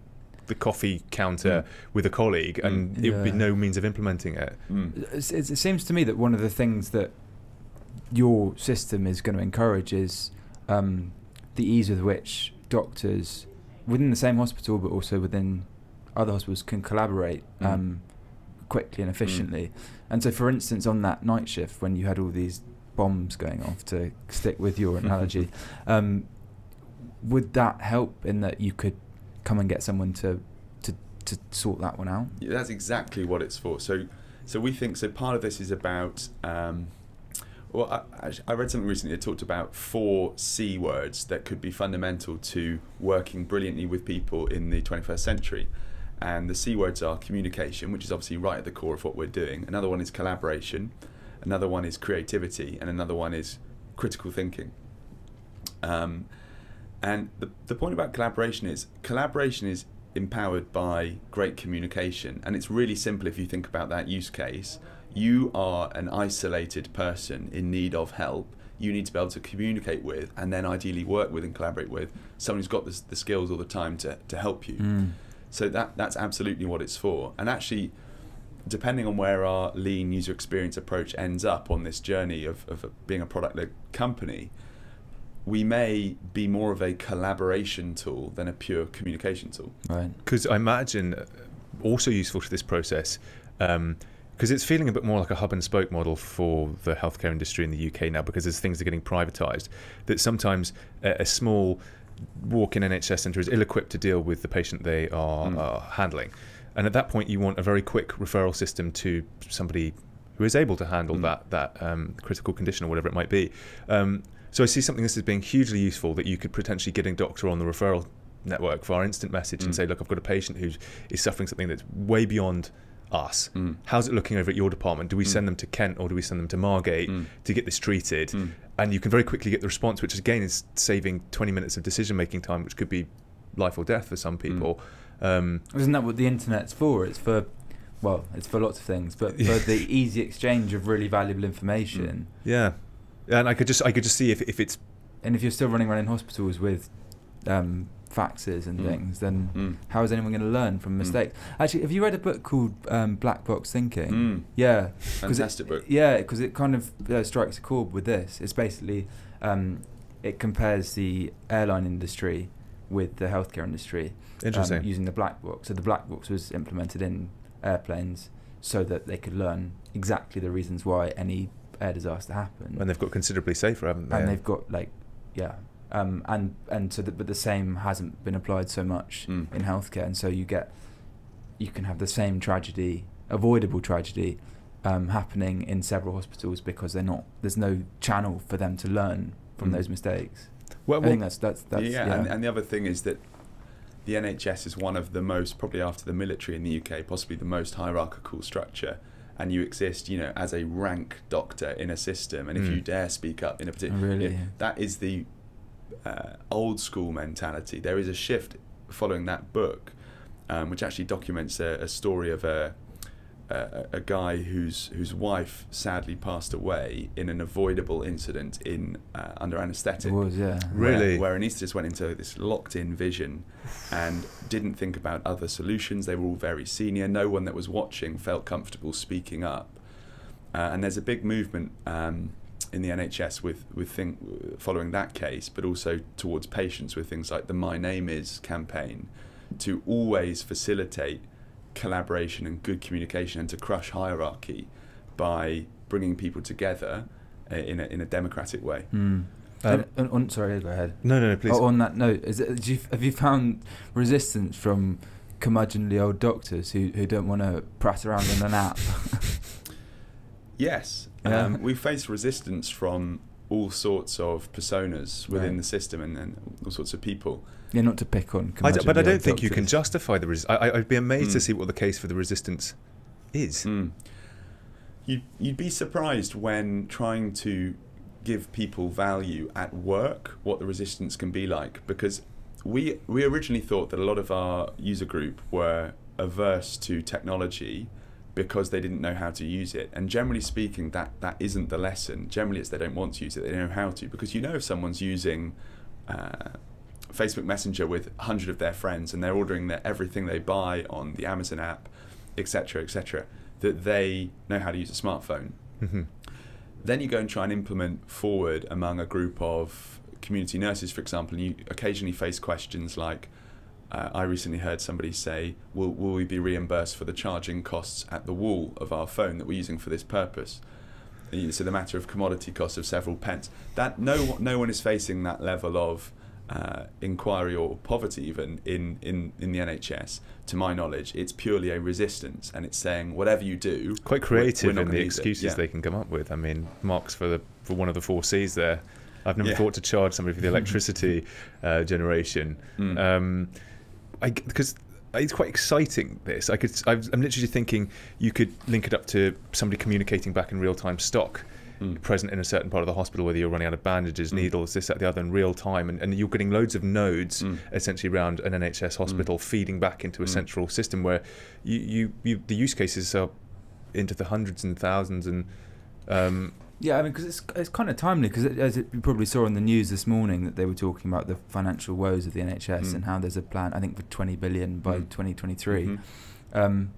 S2: the coffee counter
S1: Mm.
S2: with a colleague, and
S3: Mm.
S2: it would be no means of implementing it.
S1: Mm.
S3: It's- it's- it seems to me that one of the things that your system is going to encourage is um, the ease with which doctors within the same hospital but also within other hospitals can collaborate
S1: Mm.
S3: um, quickly and efficiently. And so, for instance, on that night shift when you had all these bombs going off, to stick with your analogy, um, would that help in that you could come and get someone to to, to sort that one out?
S1: Yeah, that's exactly what it's for. So, so we think so. Part of this is about. Um, well, I, I- read something recently that talked about four C words that could be fundamental to working brilliantly with people in the 21st century. And the C words are communication, which is obviously right at the core of what we're doing. Another one is collaboration. Another one is creativity. And another one is critical thinking. Um, and the, the point about collaboration is collaboration is empowered by great communication. And it's really simple if you think about that use case. You are an isolated person in need of help. You need to be able to communicate with and then ideally work with and collaborate with someone who's got the, the skills all the time to, to help you.
S3: Mm.
S1: So that that's absolutely what it's for. And actually, depending on where our lean user experience approach ends up on this journey of, of being a product led company, we may be more of a collaboration tool than a pure communication tool.
S3: Right.
S2: Because I imagine uh, also useful to this process, because it's feeling a bit more like a hub and spoke model for the healthcare industry in the UK now, because as things are getting privatised, that sometimes a, a small walk-in NHS centre is ill-equipped to deal with the patient they are
S1: Mm.
S2: uh, handling, and at that point you want a very quick referral system to somebody who is able to handle
S1: Mm.
S2: that that um, critical condition or whatever it might be. Um, so I see something this as being hugely useful that you could potentially get a doctor on the referral network for our instant message and
S1: Mm.
S2: say, look, I've got a patient who is suffering something that's way beyond us.
S1: Mm.
S2: How's it looking over at your department? Do we
S1: Mm.
S2: send them to Kent or do we send them to Margate
S1: Mm.
S2: to get this treated?
S1: Mm.
S2: And you can very quickly get the response, which again is saving 20 minutes of decision making time, which could be life or death for some
S1: Mm.
S2: people. Um,
S3: Isn't that what the internet's for? It's for, well, it's for lots of things, but for the easy exchange of really valuable information.
S2: yeah. And I could just I could just see if, if it's
S3: And if you're still running around in hospitals with um, faxes and
S1: Mm.
S3: things, then
S1: Mm.
S3: how is anyone going to learn from
S1: Mm.
S3: mistakes? Actually, have you read a book called um, Black Box Thinking?
S1: Mm.
S3: Yeah,
S1: Fantastic
S3: it,
S1: book.
S3: Yeah, because it kind of uh, strikes a chord with this. It's basically um, it compares the airline industry with the healthcare industry.
S2: interesting.
S3: um, using the black box. So the black box was implemented in airplanes so that they could learn exactly the reasons why any air disaster happened.
S2: and they've got considerably safer, haven't they?
S3: And they've got like, yeah, um, and and so that, but the same hasn't been applied so much
S1: Mm.
S3: in healthcare, and so you get, you can have the same tragedy, avoidable tragedy, um, happening in several hospitals because they're not. There's no channel for them to learn from
S1: Mm.
S3: those mistakes.
S2: well,
S3: I think that's that's that's
S1: yeah,
S3: yeah.
S1: And, and the other thing is that the NHS is one of the most, probably after the military in the UK, possibly the most hierarchical structure. And you exist, you know, as a rank doctor in a system. And if
S2: Mm.
S1: you dare speak up in a
S3: Oh,
S1: particular,
S3: really?
S1: that is the uh, old school mentality. There is a shift following that book, um, which actually documents a, a story of a, a a guy whose whose wife sadly passed away in an avoidable incident in uh, under anaesthetic
S3: It was yeah.
S2: Really?
S1: where, where anaesthetist went into this locked-in vision and didn't think about other solutions. They were all very senior. No one that was watching felt comfortable speaking up. Uh, and there's a big movement um, in the NHS with with thing, following that case, but also towards patients with things like the My Name Is campaign, to always facilitate collaboration and good communication and to crush hierarchy by bringing people together uh, in a, in a democratic way.
S3: Mm.
S2: Um,
S3: and, and on, sorry, go ahead.
S2: no, no, no, please.
S3: Oh, on that note, is it, you, have you found resistance from curmudgeonly old doctors who, who don't want to press around in an app?
S1: Yes,
S3: Yeah.
S1: um, we faced resistance from all sorts of personas within
S3: Right.
S1: the system and, and all sorts of people.
S3: Yeah, not to pick on.
S2: I d- but I don't think you can justify the. Res- I, I- I'd be amazed to
S1: Mm.
S2: see what the case for the resistance is.
S1: Mm. You'd, you'd be surprised when trying to give people value at work what the resistance can be like because we we originally thought that a lot of our user group were averse to technology because they didn't know how to use it and generally speaking that that isn't the lesson generally it's they don't want to use it they know how to because you know if someone's using uh, Facebook Messenger with 100 of their friends and they're ordering their, everything they buy on the Amazon app, etc., etc., that they know how to use a smartphone.
S2: hmm
S1: Then you go and try and implement forward among a group of community nurses, for example, and you occasionally face questions like, uh, I recently heard somebody say, will, will we be reimbursed for the charging costs at the wall of our phone that we're using for this purpose? So the matter of commodity costs of several pence. That no, no one is facing that level of uh, inquiry or poverty even in, in, in the NHS. To my knowledge, it's purely a resistance, and it's saying whatever you do,
S2: Quite creative in the excuses
S1: Yeah.
S2: they can come up with. I mean, marks for the for one of the four C's there. I've never
S1: Yeah.
S2: thought to charge somebody for the electricity uh, generation.
S1: Mm.
S2: Um, I because it's quite exciting. This I could. I've, I'm literally thinking you could link it up to somebody communicating back in real time stock.
S1: Mm.
S2: Present in a certain part of the hospital, whether you're running out of bandages,
S1: Mm.
S2: needles, this, that, the other, in real time, and, and you're getting loads of nodes
S1: Mm.
S2: essentially around an NHS hospital feeding back into a
S1: Mm.
S2: central system where you, you, you the use cases are into the hundreds and thousands and um,
S3: Yeah, I mean, because it's it's kind of timely because as it, you probably saw on the news this morning that they were talking about the financial woes of the NHS
S1: Mm.
S3: and how there's a plan, I think, for 20 billion by
S1: Mm.
S3: 2023.
S1: Mhm.
S3: Um,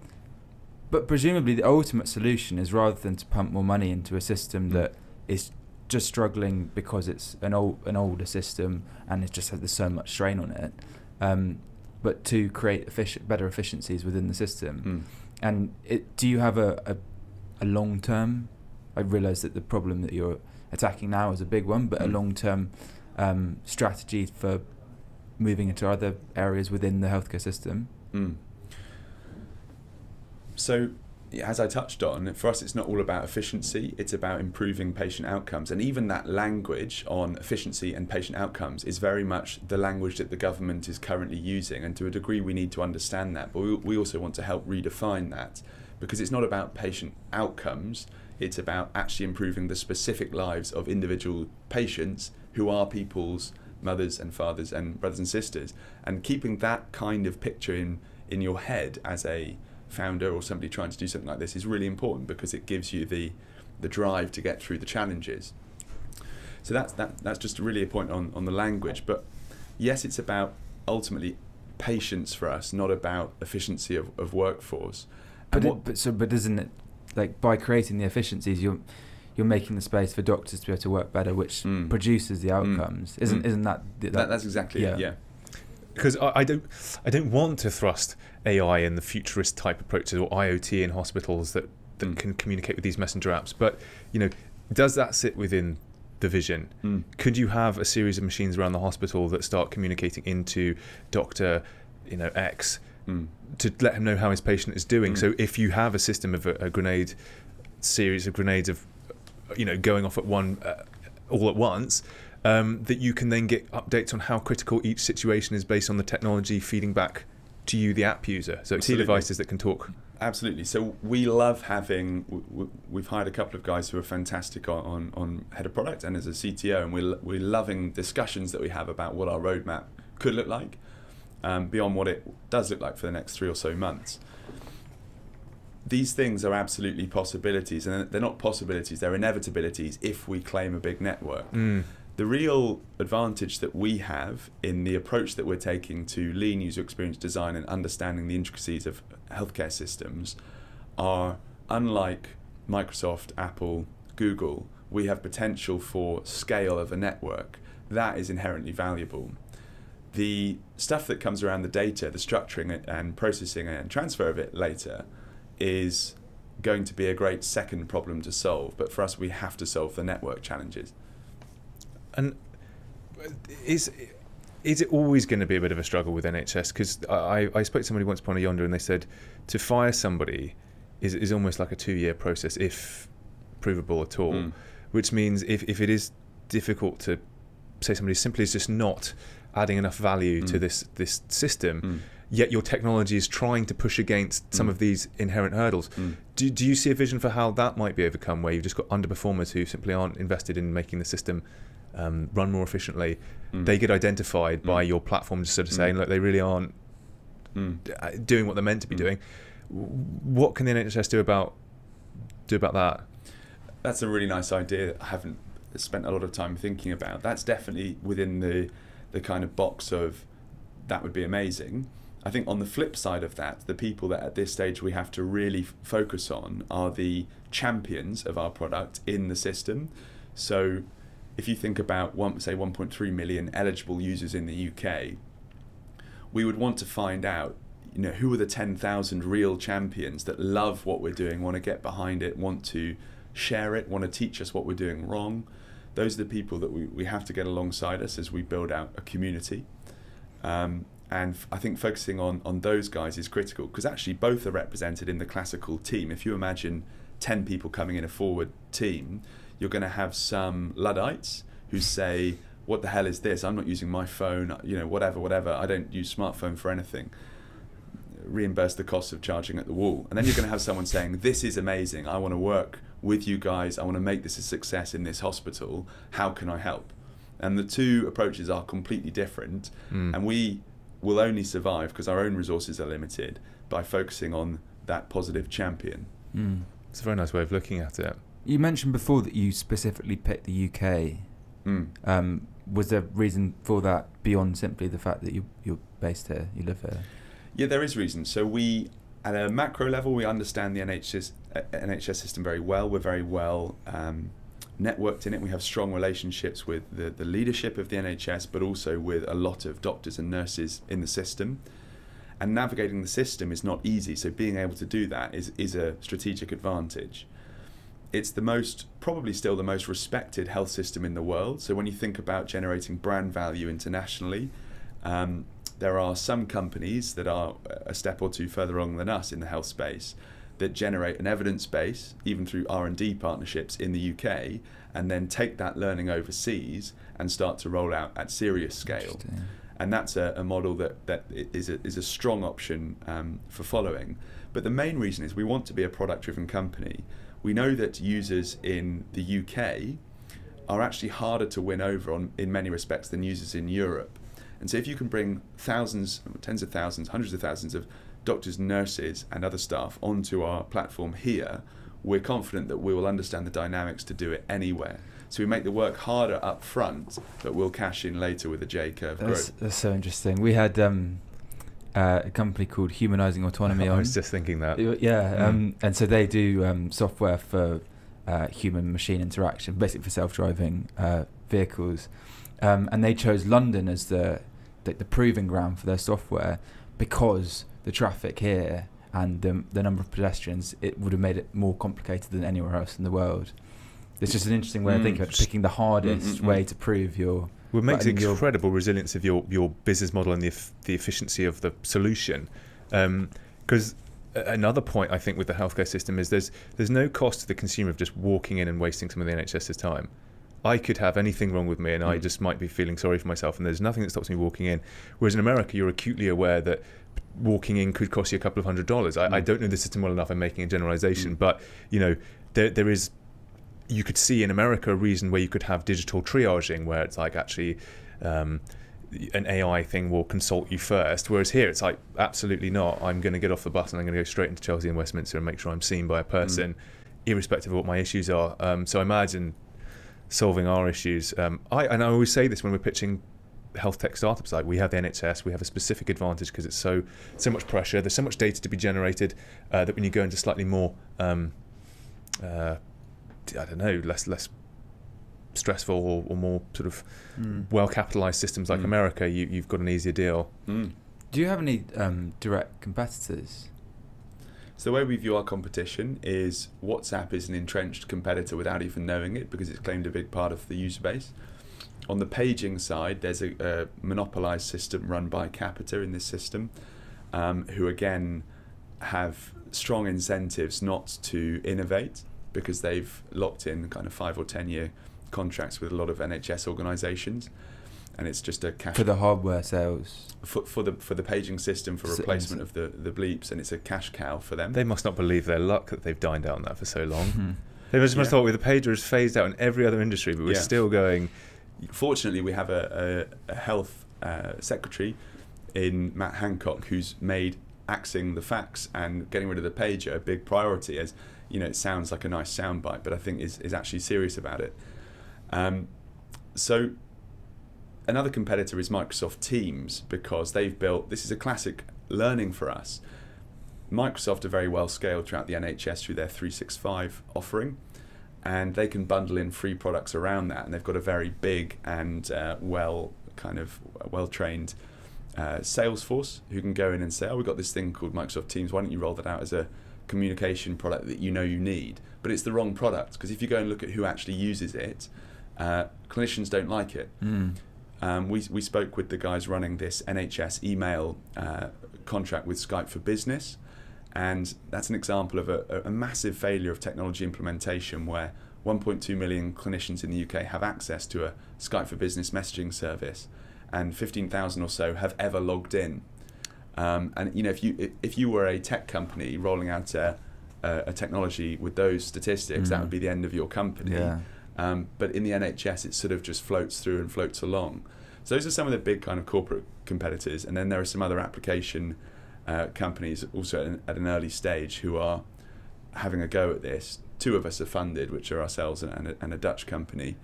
S3: but presumably, the ultimate solution is rather than to pump more money into a system
S1: Mm.
S3: that is just struggling because it's an old an older system and it just has there's so much strain on it, um, but to create efficient, better efficiencies within the system.
S1: Mm.
S3: And it, do you have a, a, a long term? I realise that the problem that you're attacking now is a big one, but a
S1: Mm.
S3: long term um, strategy for moving into other areas within the healthcare system.
S1: Mm. So, as I touched on, for us, it's not all about efficiency, it's about improving patient outcomes. And even that language on efficiency and patient outcomes is very much the language that the government is currently using. And to a degree, we need to understand that. But we, we also want to help redefine that because it's not about patient outcomes, it's about actually improving the specific lives of individual patients who are people's mothers and fathers and brothers and sisters. And keeping that kind of picture in, in your head as a founder or somebody trying to do something like this is really important because it gives you the the drive to get through the challenges. So that's that that's just really a point on, on the language. But yes, it's about ultimately patience for us, not about efficiency of, of workforce.
S3: But, it, but so but isn't it like by creating the efficiencies you're you're making the space for doctors to be able to work better, which
S1: Mm.
S3: produces the outcomes. Isn't
S1: Mm.
S3: isn't that, the-
S1: that, that's exactly it.
S3: yeah.
S1: Yeah.
S2: because I, I don't I don't want to thrust AI and the futurist type approaches or IoT in hospitals that, that
S1: Mm.
S2: can communicate with these messenger apps. But you know, does that sit within the vision?
S1: Mm.
S2: Could you have a series of machines around the hospital that start communicating into Doctor, you know, X
S1: Mm.
S2: to let him know how his patient is doing?
S1: Mm.
S2: So if you have a system of a, a grenade series of grenades of you know going off at one uh, all at once um, that you can then get updates on how critical each situation is based on the technology feeding back to you the app user so it's
S1: Absolutely.
S2: devices that can talk
S1: Absolutely. So we love having. We've hired a couple of guys who are fantastic on, on, on head of product and as a CTO, and we're we're loving discussions that we have about what our roadmap could look like, um, beyond what it does look like for the next three or so months. These things are absolutely possibilities, and they're not possibilities; they're inevitabilities if we claim a big network
S2: mm.
S1: the real advantage that we have in the approach that we're taking to lean user experience design and understanding the intricacies of healthcare systems are unlike Microsoft, Apple, Google, we have potential for scale of a network. That is inherently valuable. The stuff that comes around the data, the structuring and processing and transfer of it later, is going to be a great second problem to solve. But for us, we have to solve the network challenges.
S2: and is is it always going to be a bit of a struggle with NHS because I, I spoke to somebody once upon a yonder and they said to fire somebody is, is almost like a two year process if provable at all
S1: Mm.
S2: which means if, if it is difficult to say somebody simply is just not adding enough value to
S1: Mm.
S2: this this system.
S1: Mm.
S2: Yet your technology is trying to push against some
S1: Mm.
S2: of these inherent hurdles.
S1: Mm.
S2: Do, do you see a vision for how that might be overcome, where you've just got underperformers who simply aren't invested in making the system um, run more efficiently?
S1: Mm.
S2: They get identified by your platform, just sort of saying, look, they really aren't uh, doing what they're meant to be doing. What can the NHS do about do about that?
S1: That's a really nice idea. I haven't spent a lot of time thinking about. That's definitely within the the kind of box of that would be amazing. I think on the flip side of that, the people that at this stage we have to really f- focus on are the champions of our product in the system. So if you think about one, say 1.3 million eligible users in the UK, we would want to find out you know who are the 10,000 real champions that love what we're doing want to get behind it want to share it want to teach us what we're doing wrong those are the people that we, we have to get alongside us as we build out a community. Um, and I think focusing on on those guys is critical because actually both are represented in the classical team. If you imagine 10 people coming in a forward team you're going to have some luddites who say what the hell is this? I'm not using my phone you know whatever whatever. I don't use smartphone for anything. Reimburse the cost of charging at the wall. And then you're going to have someone saying this is amazing. I want to work with you guys i want to make this a success in this hospital how can i help and the two approaches are completely different
S2: Mm.
S1: and we will only survive because our own resources are limited by focusing on that positive champion
S3: Mm.
S2: It's a very nice way of looking at it.
S3: You mentioned before that you specifically picked the UK.
S1: Mm.
S3: Um, was there reason for that beyond simply the fact that you you're based here, you live here?
S1: Yeah, there is reason. So we, at a macro level, we understand the NHS NHS system very well. We're very well um, networked in it. We have strong relationships with the, the leadership of the NHS, but also with a lot of doctors and nurses in the system. And navigating the system is not easy. So being able to do that is is a strategic advantage. It's the most, probably still the most respected health system in the world. So when you think about generating brand value internationally, um, there are some companies that are a step or two further along than us in the health space that generate an evidence base, even through R and D partnerships in the UK, and then take that learning overseas and start to roll out at serious scale and that's a, a model that, that is, a, is a strong option um, for following. But the main reason is we want to be a product driven company. We know that users in the UK are actually harder to win over on, in many respects than users in Europe. And so if you can bring thousands, tens of thousands, hundreds of thousands of doctors, nurses, and other staff onto our platform here, we're confident that we will understand the dynamics to do it anywhere. So we make the work harder up front, but we'll cash in later with a J curve
S3: That's,
S1: growth.
S3: that's so interesting. We had um, uh, a company called Humanizing Autonomy
S2: I
S3: on.
S2: was just thinking that.
S3: Yeah,
S2: Mm.
S3: um, and so they do um, software for uh, human-machine interaction, basically for self-driving uh, vehicles, um, and they chose London as the, the the proving ground for their software because the traffic here and the, the number of pedestrians it would have made it more complicated than anywhere else in the world. It's just an interesting way of
S1: Mm.
S3: thinking about picking the hardest
S1: Mm, mm,
S3: way
S1: mm.
S3: to prove your.
S2: What makes
S3: But I mean,
S2: incredible resilience of your, your business model and the, the efficiency of the solution. Because another point I think with the healthcare system is there's there's no cost to the consumer of just walking in and wasting some of the NHS's time. I could have anything wrong with me and I
S1: Mm.
S2: just might be feeling sorry for myself and there's nothing that stops me walking in. Whereas in America, you're acutely aware that walking in could cost you a couple of hundred dollars. I, I
S1: Mm.
S2: don't know the system well enough. I'm making a generalization,
S1: Mm.
S2: but you know, there there is you could see in America a reason where you could have digital triaging, where it's like actually um, an AI thing will consult you first. Whereas here, it's like absolutely not. I'm going to get off the bus and I'm going to go straight into Chelsea and Westminster and make sure I'm seen by a person, irrespective of what my issues are. Um, so I imagine solving our issues. Um, I and I always say this when we're pitching health tech startups like we have the NHS we have a specific advantage because it's so so much pressure there's so much data to be generated uh, that when you go into slightly more um, uh, I don't know less less stressful or, or more sort of well capitalized systems like
S1: Mm.
S2: America you, you've got an easier deal
S1: Mm.
S3: Do you have any um, direct competitors?
S1: So the way we view our competition is WhatsApp is an entrenched competitor without even knowing it because it's claimed a big part of the user base. On the paging side, there's a, a monopolized system run by Capita in this system, um, who again have strong incentives not to innovate because they've locked in kind of five or ten year contracts with a lot of NHS organisations, and it's just a cash
S3: For the hardware sales.
S1: for, for the for the paging system for replacement of the the bleeps, and it's a cash cow for them.
S2: They must not believe their luck that they've dined out on that for so long.
S3: Mhm.
S2: They must, must
S1: Yeah.
S2: thought with the pager is phased out in every other industry, but we're
S1: Yeah.
S2: still going.
S1: Fortunately, we have a, a, a health uh, secretary in Matt Hancock who's made axing the fax and getting rid of the pager a big priority. As you know, it sounds like a nice soundbite, but I think is is actually serious about it. Um, so another competitor is Microsoft Teams because they've built. This is a classic learning for us. Microsoft are very well scaled throughout the NHS through their 365 offering, and they can bundle in free products around that. And they've got a very big and uh, well kind of well trained uh, sales force who can go in and say, "Oh, we've got this thing called Microsoft Teams. Why don't you roll that out as a communication product that you know you need?" But it's the wrong product because if you go and look at who actually uses it, uh, clinicians don't like it.
S3: Mm.
S1: Um, we, we spoke with the guys running this NHS email uh, contract with Skype for Business, and that's an example of a, a massive failure of technology implementation where 1.2 million clinicians in the UK have access to a Skype for Business messaging service, and 15,000 or so have ever logged in. Um, and you know, if you if you were a tech company rolling out a, a, a technology with those statistics, that
S3: Mm.
S1: would be the end of your company.
S3: Yeah.
S1: Um, but in the NHS, it sort of just floats through and floats along. So those are some of the big kind of corporate competitors, and then there are some other application uh, companies also at an, at an early stage who are having a go at this. Two of us are funded, which are ourselves and, and, a, and a Dutch company,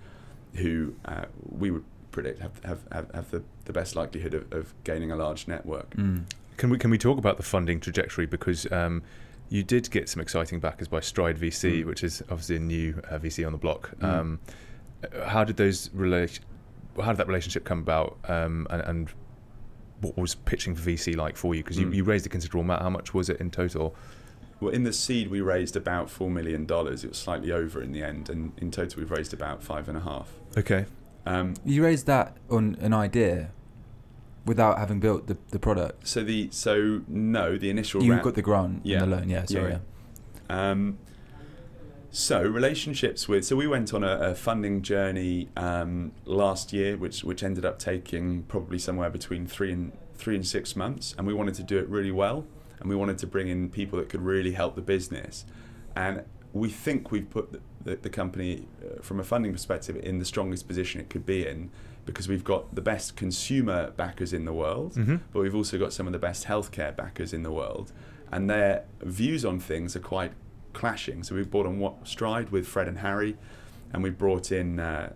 S1: who uh, we would predict have have, have, have the, the best likelihood of, of gaining a large network.
S3: Mm.
S2: Can we can we talk about the funding trajectory because um, you did get some exciting backers by Stride VC,
S1: Mm.
S2: which is obviously a new uh, VC on the block.
S1: Mm.
S2: Um, uh, how did those relate? How did that relationship come about? Um, and, and what was pitching for VC like for you? Because you,
S1: Mm.
S2: you raised a considerable amount. How much was it in total?
S1: Well, in the seed, we raised about four million dollars. It was slightly over in the end, and in total, we've raised about five and a half.
S2: Okay.
S1: Um,
S3: You raised that on an idea without having built the, the product.
S1: so the so no, the initial
S3: You
S1: round-
S3: got the grant
S1: Yeah.
S3: and the loan, yeah, sorry.
S1: Yeah, Um, so relationships with so we went on a, a funding journey um, last year, which which ended up taking probably somewhere between three and three and six months, and we wanted to do it really well, and we wanted to bring in people that could really help the business, and we think we've put the, the, the company uh, from a funding perspective in the strongest position it could be in because we've got the best consumer backers in the world
S2: hmm
S1: but we've also got some of the best healthcare backers in the world, and their views on things are quite clashing. So we've brought on what Stride with Fred and Harry, and we brought in uh,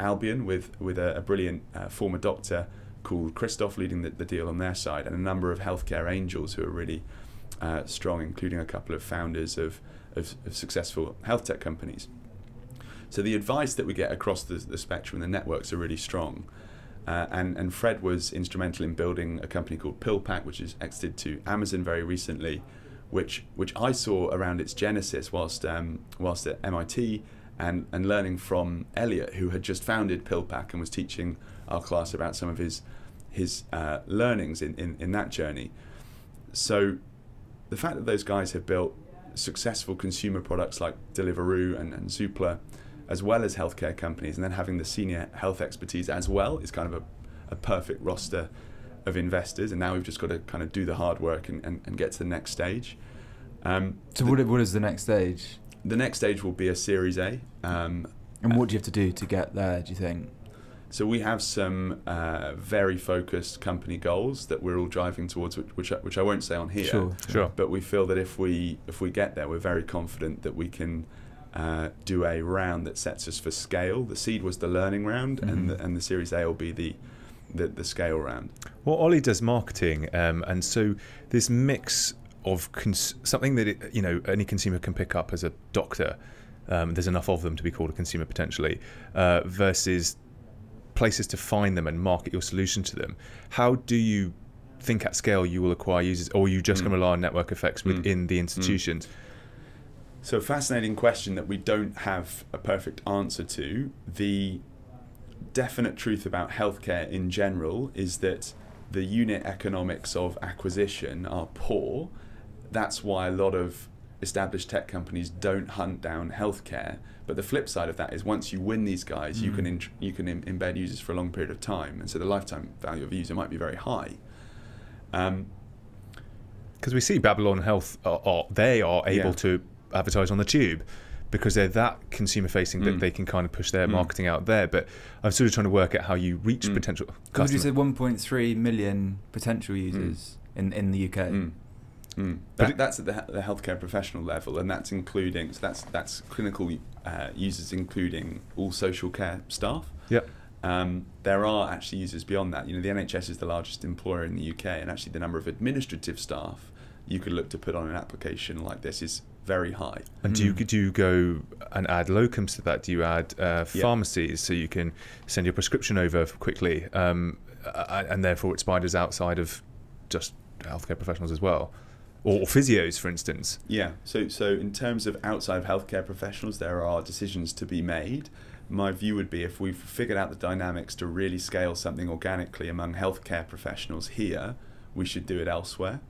S1: Albion with with a, a brilliant uh, former doctor called Christoph leading the, the deal on their side, and a number of healthcare angels who are really uh, strong, including a couple of founders of, of, of successful health tech companies. So the advice that we get across the, the spectrum, the networks are really strong. Uh, and, and Fred was instrumental in building a company called PillPack, which is exited to Amazon very recently, which which I saw around its genesis whilst um, whilst at MIT and, and learning from Elliot, who had just founded PillPack and was teaching our class about some of his his uh, learnings in, in, in that journey. So the fact that those guys have built successful consumer products like Deliveroo and, and Zoopla, as well as healthcare companies, and then having the senior health expertise as well is kind of a, a perfect roster of investors. And now we've just got to kind of do the hard work and, and, and get to the next stage. Um,
S3: So
S1: the,
S3: what, what is the next stage?
S1: the next stage will be a Series A. Um,
S3: And what do you have to do to get there, do you think?
S1: So we have some uh, very focused company goals that we're all driving towards, which which I, which I won't say on here.
S3: Sure.
S2: Sure.
S1: But we feel that if we if we get there, we're very confident that we can uh, do a round that sets us for scale. The seed was the learning round,
S3: Mhm.
S1: and the, and the Series A will be the the, the scale round.
S2: Well, Ollie does marketing, um, and so this mix of cons- something that it, you know any consumer can pick up as a doctor. Um, there's enough of them to be called a consumer potentially, uh, versus places to find them and market your solution to them. How do you think at scale you will acquire users, or are you just
S1: Mm.
S2: going to rely on network effects
S1: Mm.
S2: within the institutions?
S1: So, fascinating question that we don't have a perfect answer to. The definite truth about healthcare in general is that the unit economics of acquisition are poor. That's why a lot of established tech companies don't hunt down healthcare. But the flip side of that is once you win these guys, you can
S3: Mm.
S1: int- you can Im- embed users for a long period of time, and so the lifetime value of a user might be very high. Um,
S2: because we see Babylon Health are, are they are able
S1: Yeah.
S2: to advertise on the tube because they're that consumer facing that
S1: Mm.
S2: they can kind of push their
S1: Mm.
S2: marketing out there. But I'm sort of trying to work out how you reach
S1: Mm.
S2: potential
S3: Because you
S2: customers.
S3: said 1.3 million potential users in, in the UK.
S1: Mm. Mm.
S2: But
S1: That,
S2: it-
S1: that's at the, the healthcare professional level, and that's including so that's that's clinical uh, users, including all social care staff.
S2: Yep.
S1: Um, there are actually users beyond that. You know, the NHS is the largest employer in the UK, and actually the number of administrative staff you could look to put on an application like this is very high.
S2: And do you
S3: Mm.
S2: do you go and add locums to that? Do you add uh,
S1: Yeah.
S2: pharmacies so you can send your prescription over quickly, um, and therefore it spiders outside of just healthcare professionals as well, or, or physios, for instance?
S1: Yeah. So so in terms of outside of healthcare professionals, there are decisions to be made. My view would be if we've figured out the dynamics to really scale something organically among healthcare professionals here, we should do it elsewhere.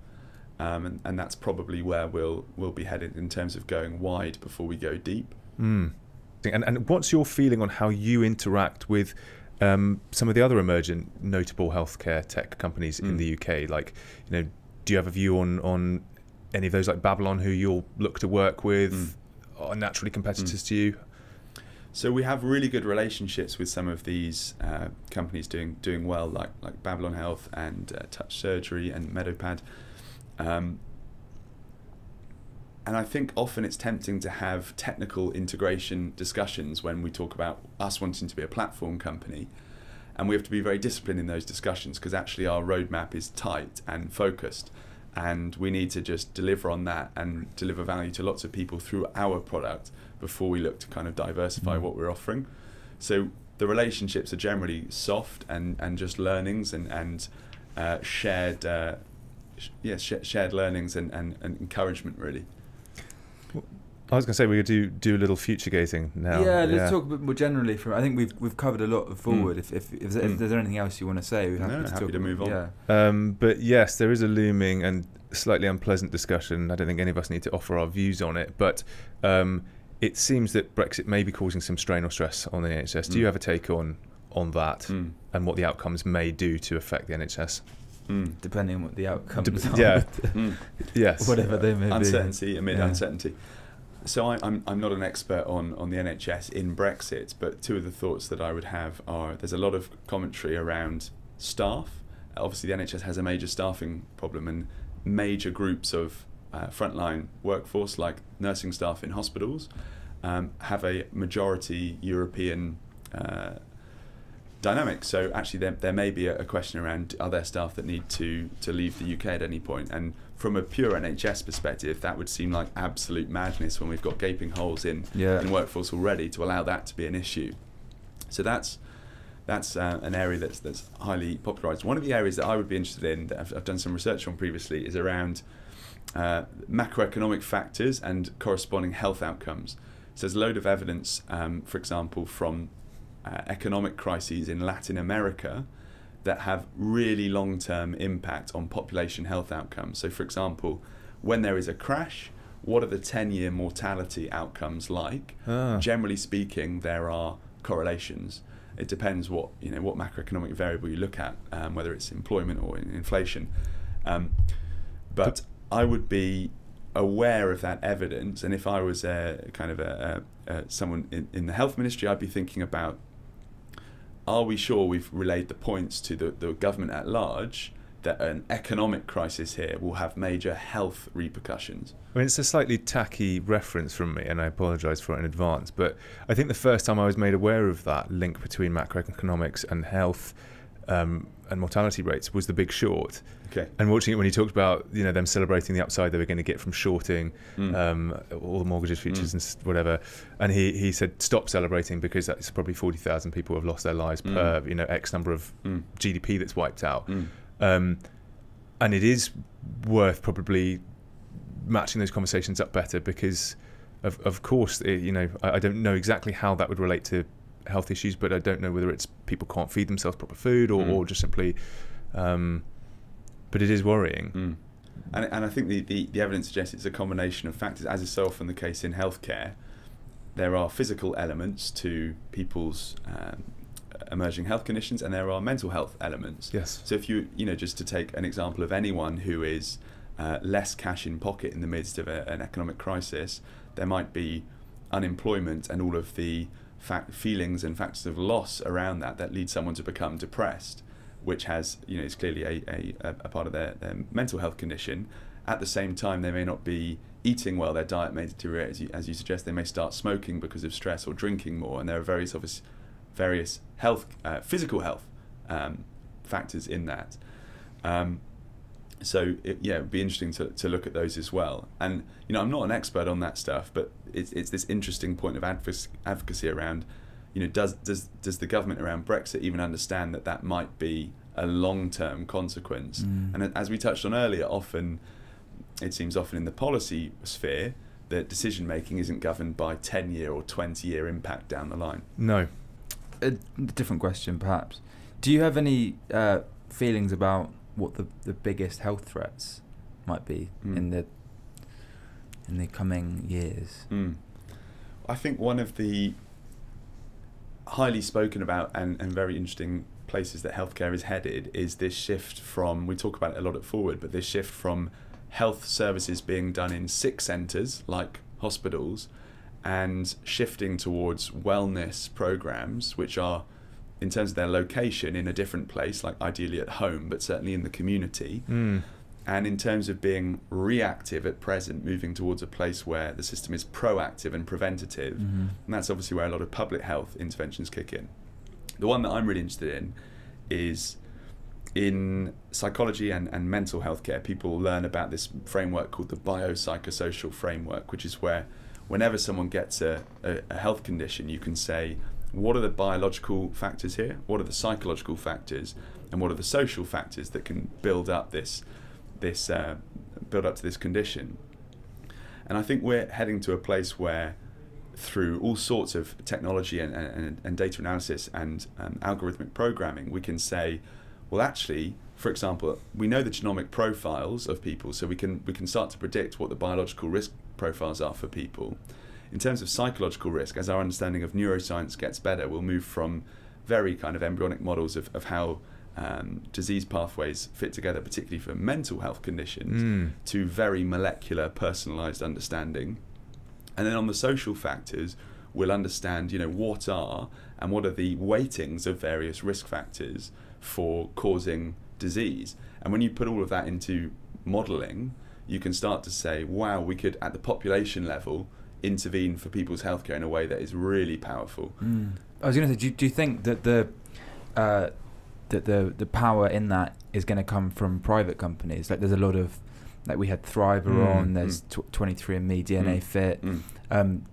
S1: Um, and, and that's probably where we'll we'll be headed in terms of going wide before we go deep.
S2: Mm. And, and what's your feeling on how you interact with um, some of the other emergent notable healthcare tech companies in
S1: Mm.
S2: the UK? Like, you know, do you have a view on on any of those like Babylon who you'll look to work with?
S1: Mm.
S2: Are naturally competitors to you?
S1: So we have really good relationships with some of these uh, companies doing doing well, like like Babylon Health and uh, Touch Surgery and Medopad. Um, and I think often it's tempting to have technical integration discussions when we talk about us wanting to be a platform company. And we have to be very disciplined in those discussions because actually our roadmap is tight and focused. And we need to just deliver on that and deliver value to lots of people through our product before we look to kind of diversify
S2: Mm.
S1: what we're offering. So the relationships are generally soft and, and just learnings and, and uh, shared, uh, yeah, sh- shared learnings and, and, and encouragement, really.
S2: I was going to say we could do do a little future gazing now.
S3: Yeah, let's talk a bit more generally. From I think we've we've covered a lot of forward. If, if, if, there- if
S1: Mm.
S3: there's anything else you want to say, we're happy,
S1: No,
S3: to,
S1: happy
S3: talk
S1: to move on.
S3: Yeah,
S2: Um, but yes, there is a looming and slightly unpleasant discussion. I don't think any of us need to offer our views on it, but um, it seems that Brexit may be causing some strain or stress on the NHS. Do you
S1: Mm.
S2: have a take on on that
S1: Mm.
S2: and what the outcomes may do to affect the NHS?
S1: Mm.
S3: depending on what the are.
S2: yeah.
S1: Mm.
S2: Yes.
S3: whatever they may be.
S1: uncertainty amid
S3: Yeah.
S1: uncertainty. So I, I'm I'm not an expert on, on the NHS in Brexit, but two of the thoughts that I would have are there's a lot of commentary around staff. Obviously, the NHS has a major staffing problem, and major groups of uh, frontline workforce, like nursing staff in hospitals, um, have a majority European. Uh, dynamic. So actually, there, there may be a, a question around are there staff that need to to leave the UK at any point? And from a pure NHS perspective, that would seem like absolute madness when we've got gaping holes in
S3: Yeah.
S1: in workforce already to allow that to be an issue. So that's that's uh, an area that's that's highly popularised. One of the areas that I would be interested in that I've, I've done some research on previously is around uh, macroeconomic factors and corresponding health outcomes. So there's a load of evidence, um, for example, from uh, economic crises in Latin America that have really long-term impact on population health outcomes. So, for example, when there is a crash, what are the 10-year mortality outcomes like?
S2: Ah.
S1: Generally speaking, there are correlations. It depends what you know what macroeconomic variable you look at, um, whether it's employment or in- inflation. Um, but I would be aware of that evidence, and if I was a kind of a, a, a someone in, in the health ministry, I'd be thinking about: Are we sure we've relayed the points to the, the government at large that an economic crisis here will have major health repercussions?
S2: I mean, it's a slightly tacky reference from me, and I apologise for it in advance. But I think the first time I was made aware of that link between macroeconomics and health um, and mortality rates was The Big Short.
S1: Okay.
S2: And watching it when he talked about you know them celebrating the upside they were going to get from shorting
S1: Mm.
S2: um, all the mortgages features
S1: Mm.
S2: and whatever, and he, he said stop celebrating because that's probably forty thousand people have lost their lives
S1: Mm.
S2: per you know X number of
S1: Mm.
S2: GDP that's wiped out.
S1: Mm.
S2: Um, and it is worth probably matching those conversations up better because, of, of course, it, you know, I, I don't know exactly how that would relate to health issues, but I don't know whether it's people can't feed themselves proper food or,
S1: Mm.
S2: or just simply. Um, but it is worrying.
S1: Mm. And, and I think the, the, the evidence suggests it's a combination of factors, as is so often the case in healthcare. There are physical elements to people's um, emerging health conditions, and there are mental health elements.
S2: Yes.
S1: So if you, you know, just to take an example of anyone who is uh, less cash in pocket in the midst of a, an economic crisis, there might be unemployment and all of the fact, feelings and factors of loss around that that lead someone to become depressed which has you know is clearly a, a, a part of their, their mental health condition. At the same time, they may not be eating well. Their diet may deteriorate, as you, as you suggest. They may start smoking because of stress or drinking more, and there are various obvious, various health, uh, physical health um, factors in that. Um, so it, yeah, it'd be interesting to, to look at those as well. And you know, I'm not an expert on that stuff, but it's, it's this interesting point of advocacy, advocacy around you know, does does does the government around Brexit even understand that that might be a long-term consequence?
S3: Mm.
S1: And as we touched on earlier, often it seems often in the policy sphere that decision making isn't governed by 10-year or 20-year impact down the line.
S2: No.
S3: A different question, perhaps. Do you have any uh, feelings about what the, the biggest health threats might be
S1: Mm.
S3: in the in the coming years?
S1: Mm. I think one of the highly spoken about and, and very interesting places that healthcare is headed is this shift from, we talk about it a lot at Forward, but this shift from health services being done in sick centres like hospitals and shifting towards wellness programs, which are, in terms of their location, in a different place, like ideally at home, but certainly in the community
S2: Mm.
S1: And in terms of being reactive at present, moving towards a place where the system is proactive and preventative,
S3: Mhm.
S1: and that's obviously where a lot of public health interventions kick in. The one that I'm really interested in is in psychology and, and mental health care, people learn about this framework called the biopsychosocial framework, which is where whenever someone gets a, a, a health condition, you can say, what are the biological factors here? What are the psychological factors? And what are the social factors that can build up this this uh, build up to this condition? And I think we're heading to a place where through all sorts of technology and, and, and data analysis and um, algorithmic programming, we can say, well, actually, for example, we know the genomic profiles of people, so we can we can start to predict what the biological risk profiles are for people. In terms of psychological risk, as our understanding of neuroscience gets better, we'll move from very kind of embryonic models of, of how um, disease pathways fit together, particularly for mental health conditions,
S2: Mm.
S1: to very molecular, personalized understanding. And then on the social factors, we'll understand, you know, what are and what are the weightings of various risk factors for causing disease. And when you put all of that into modeling, you can start to say, wow, we could at the population level intervene for people's healthcare in a way that is really powerful.
S3: Mm. I was going to say, do you, do you think that the uh, that the the power in that is going to come from private companies? Like, there's a lot of like we had Thriva
S2: Mm,
S3: on. There's tw 23andMe, DNA
S1: Mm.
S3: Fit.
S1: Mm.
S3: Um,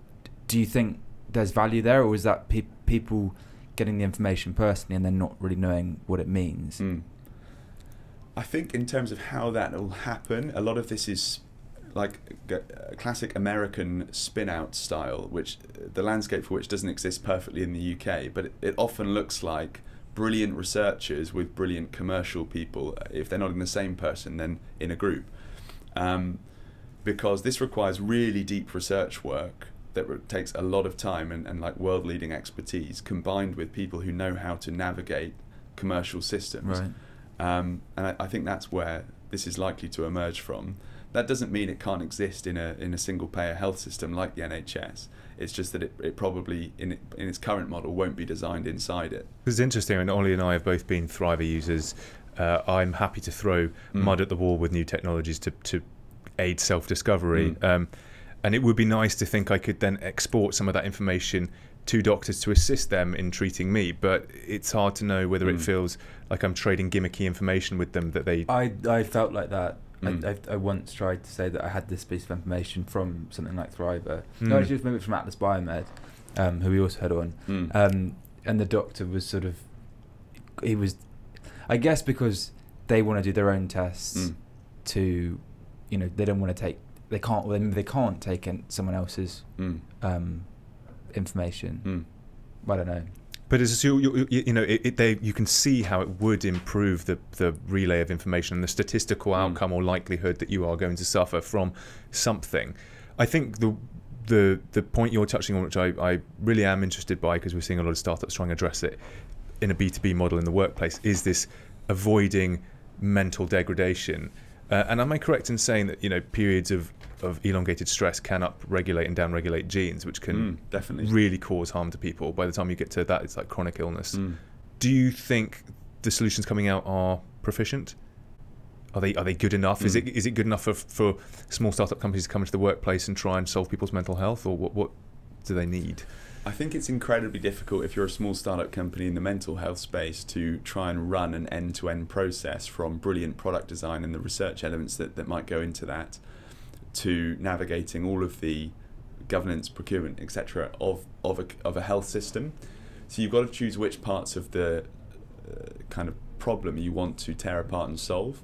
S3: do you think there's value there, or is that pe- people getting the information personally and then not really knowing what it means?
S1: Mm. I think in terms of how that will happen, a lot of this is like g- uh, classic American spin out style, which uh, the landscape for which doesn't exist perfectly in the UK, but it, it often looks like brilliant researchers with brilliant commercial people. If they're not in the same person, then in a group. Um, because this requires really deep research work that takes a lot of time and, and like world leading expertise combined with people who know how to navigate commercial systems.
S3: Right.
S1: Um, and I, I think that's where this is likely to emerge from. That doesn't mean it can't exist in a in a single payer health system like the NHS. It's just that it, it probably in in its current model won't be designed inside it.
S2: It's interesting, and Ollie and I have both been Thriva users. Uh, I'm happy to throw
S1: Mm.
S2: mud at the wall with new technologies to, to aid self discovery.
S1: Mm.
S2: Um, and it would be nice to think I could then export some of that information to doctors to assist them in treating me. But it's hard to know whether it
S1: Mm.
S2: feels like I'm trading gimmicky information with them that they.
S3: I I felt like that.
S1: Mm.
S3: I, I, I once tried to say that I had this piece of information from something like Thriva. No,
S2: Mm.
S3: actually, it was maybe from Atlas Biomed, um, who we also had on.
S1: Mm.
S3: Um, and the doctor was sort of, he was, I guess because they want to do their own tests
S1: Mm.
S3: to, you know, they don't want to take, they can't, well, they can't take in someone else's
S1: Mm.
S3: um, information.
S1: Mm.
S3: I don't know.
S2: But as you, you, you you know, it, it, they, you can see how it would improve the, the relay of information and the statistical
S1: Mm.
S2: outcome or likelihood that you are going to suffer from something. I think the the the point you're touching on, which I, I really am interested by, because we're seeing a lot of startups trying to address it in a B2B model in the workplace, is this avoiding mental degradation. Uh, and am I correct in saying that you know periods of, of elongated stress can up-regulate and down-regulate genes, which can
S1: Mm, definitely.
S2: really cause harm to people. By the time you get to that, it's like chronic illness.
S1: Mm.
S2: Do you think the solutions coming out are proficient? Are they are they good enough? Is
S1: Mm.
S2: it is it good enough for for small startup companies to come into the workplace and try and solve people's mental health, or what what do they need?
S1: I think it's incredibly difficult if you're a small startup company in the mental health space to try and run an end to end process from brilliant product design and the research elements that, that might go into that to navigating all of the governance, procurement, etc. of of a, of a health system. So you've got to choose which parts of the uh, kind of problem you want to tear apart and solve.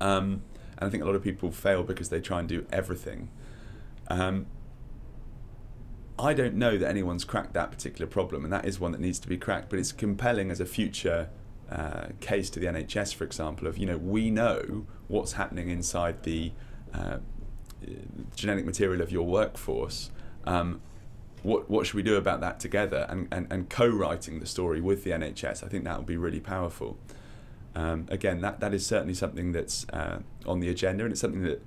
S1: Um, and I think a lot of people fail because they try and do everything. Um, I don't know that anyone's cracked that particular problem, and that is one that needs to be cracked. But it's compelling as a future uh, case to the NHS, for example, of you know we know what's happening inside the uh, genetic material of your workforce. Um, what what should we do about that together? And, and, and co-writing the story with the NHS, I think that would be really powerful. Um, again, that, that is certainly something that's uh, on the agenda, and it's something that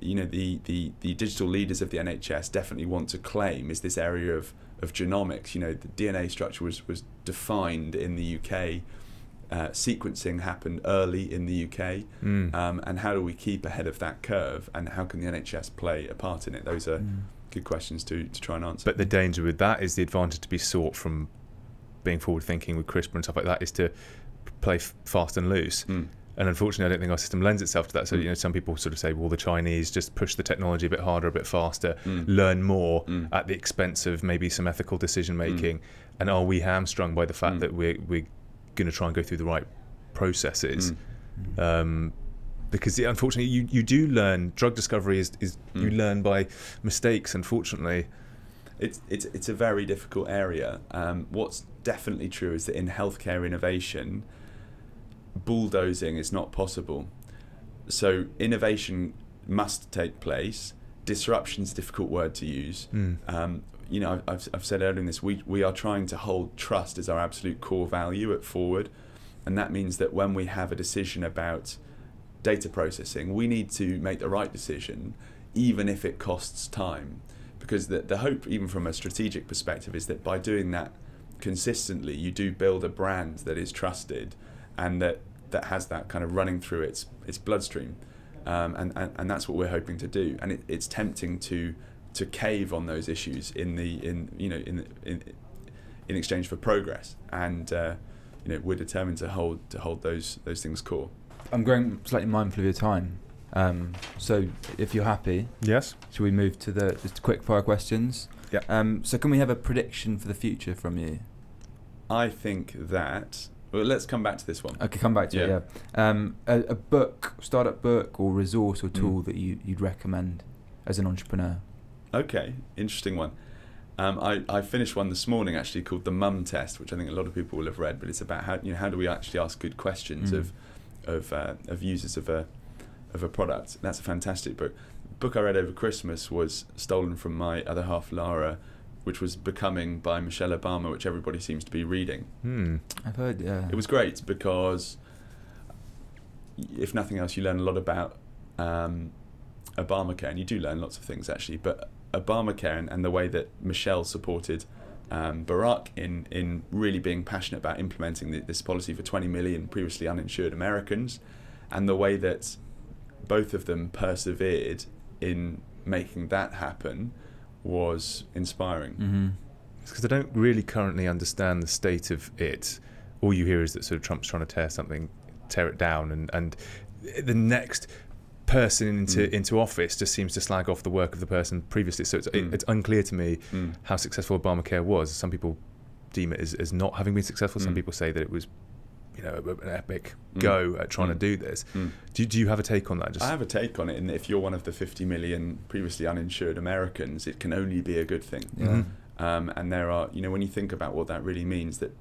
S1: you know the, the, the digital leaders of the NHS definitely want to claim is this area of, of genomics. You know, the DNA structure was, was defined in the UK. Uh, sequencing happened early in the UK,
S2: Mm.
S1: um, and how do we keep ahead of that curve? And how can the NHS play a part in it? Those are
S3: Mm.
S1: good questions to, to try and answer.
S2: But the danger with that is the advantage to be sought from being forward thinking with CRISPR and stuff like that is to play f- fast and loose.
S1: Mm.
S2: And unfortunately, I don't think our system lends itself to that. So
S1: Mm.
S2: you know, some people sort of say, well, the Chinese just push the technology a bit harder, a bit faster,
S1: Mm.
S2: learn more
S1: Mm.
S2: at the expense of maybe some ethical decision making. And are we hamstrung by the fact
S1: Mm.
S2: that we're we're going to try and go through the right processes?
S1: Mm.
S2: Um, because unfortunately, you, you do learn. Drug discovery is, is you
S1: Mm.
S2: learn by mistakes. Unfortunately,
S1: It's, it's, it's a very difficult area. Um, what's definitely true is that in healthcare innovation, bulldozing is not possible. So innovation must take place. Disruption is a difficult word to use.
S2: Mm.
S1: Um, you know, I've- I've, said earlier in this, we, we are trying to hold trust as our absolute core value at Forward. And that means that when we have a decision about data processing, we need to make the right decision, even if it costs time. Because the, the hope, even from a strategic perspective, is that by doing that consistently, you do build a brand that is trusted and that, that has that kind of running through its, its bloodstream. Um, and, and, and that's what we're hoping to do. And it, it's tempting to to cave on those issues in the in you know in in in exchange for progress. And uh, you know we're determined to hold to hold those those things core.
S3: I'm growing slightly mindful of your time. Um, so if you're happy,
S2: Yes.
S3: should we move to the just quick fire questions?
S2: Yeah.
S3: Um, so can we have a prediction for the future from you?
S1: I think that well, let's come back to this one.
S3: Okay, come back to
S1: Yeah.
S3: it. Yeah. Um, a, a book, startup book, or resource or
S1: Mm.
S3: tool that you you'd recommend as an entrepreneur.
S1: Okay, interesting one. Um, I, I finished one this morning actually called the Mum Test, which I think a lot of people will have read. But it's about how you know how do we actually ask good questions
S3: Mm.
S1: of of uh, of users of a of a product. That's a fantastic book. book I read over Christmas was stolen from my other half, Lara, which was Becoming by Michelle Obama, which everybody seems to be reading.
S2: Hmm.
S3: I've heard. Yeah.
S1: It was great because, if nothing else, you learn a lot about um, Obamacare, and you do learn lots of things actually. But Obamacare and, and the way that Michelle supported um, Barack in in really being passionate about implementing the, this policy for 20 million previously uninsured Americans, and the way that both of them persevered in making that happen was inspiring.
S3: Mm-hmm.
S2: because I don't really currently understand the state of it. All you hear is that sort of Trump's trying to tear something, tear it down, and and the next person into
S1: Mm.
S2: into office just seems to slag off the work of the person previously. So it's
S1: Mm.
S2: it's unclear to me
S1: Mm.
S2: how successful Obamacare was. Some people deem it as, as not having been successful. Some
S1: Mm.
S2: people say that it was, you know, an epic
S1: Mm.
S2: go at trying to
S1: Mm.
S2: do this. Do, do you have a take on that? Just
S1: I have a take on it and if you're one of the 50 million previously uninsured Americans, it can only be a good thing.
S3: Yeah.
S2: Mhm.
S1: Um, and there are, you know, when you think about what that really means, that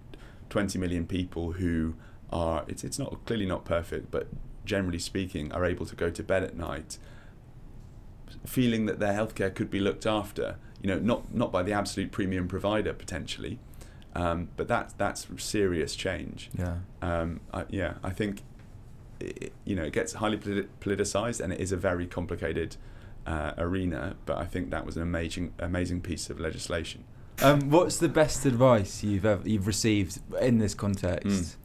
S1: 20 million people who are, it's, it's not clearly not perfect, but generally speaking, are able to go to bed at night feeling that their healthcare could be looked after. You know, not not by the absolute premium provider potentially, um, but that's that's serious change.
S3: Yeah.
S1: Um, I, yeah, I think it, you know it gets highly politicized and it is a very complicated uh, arena. But I think that was an amazing amazing piece of legislation.
S3: Um, what's the best advice you've ever you've received in this context?
S1: Mm.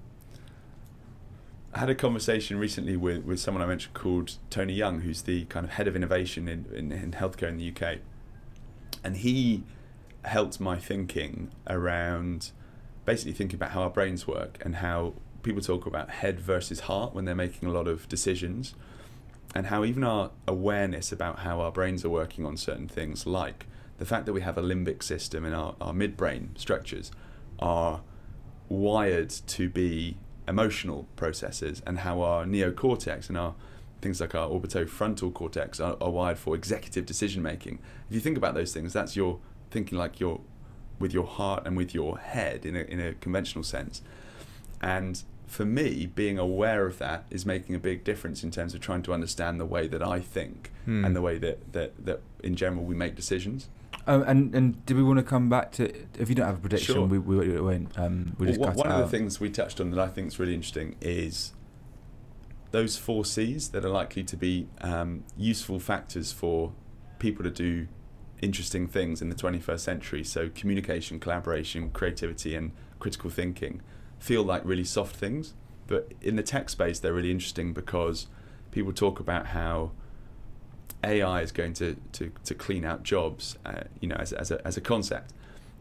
S1: I had a conversation recently with, with someone I mentioned called Tony Young, who's the kind of head of innovation in, in, in healthcare in the UK. And he helped my thinking around basically thinking about how our brains work and how people talk about head versus heart when they're making a lot of decisions and how even our awareness about how our brains are working on certain things like the fact that we have a limbic system in our, our midbrain structures are wired to be emotional processes and how our neocortex and our things like our orbitofrontal cortex are, are wired for executive decision making. If you think about those things, that's your thinking like you're with your heart and with your head in a, in a conventional sense. And for me, being aware of that is making a big difference in terms of trying to understand the way that I think
S2: Hmm.
S1: and the way that, that, that in general we make decisions.
S3: Um, and and do we want to come back to if you don't have a prediction,
S1: Sure.
S3: we, we, we won't. Um, we
S1: Well,
S3: just
S1: one
S3: cut
S1: one of the things we touched on that I think is really interesting is those four C's that are likely to be um, useful factors for people to do interesting things in the 21st century. So, communication, collaboration, creativity, and critical thinking feel like really soft things. But in the tech space, they're really interesting because people talk about how AI is going to, to, to clean out jobs, uh, you know, as, as, a, as a concept.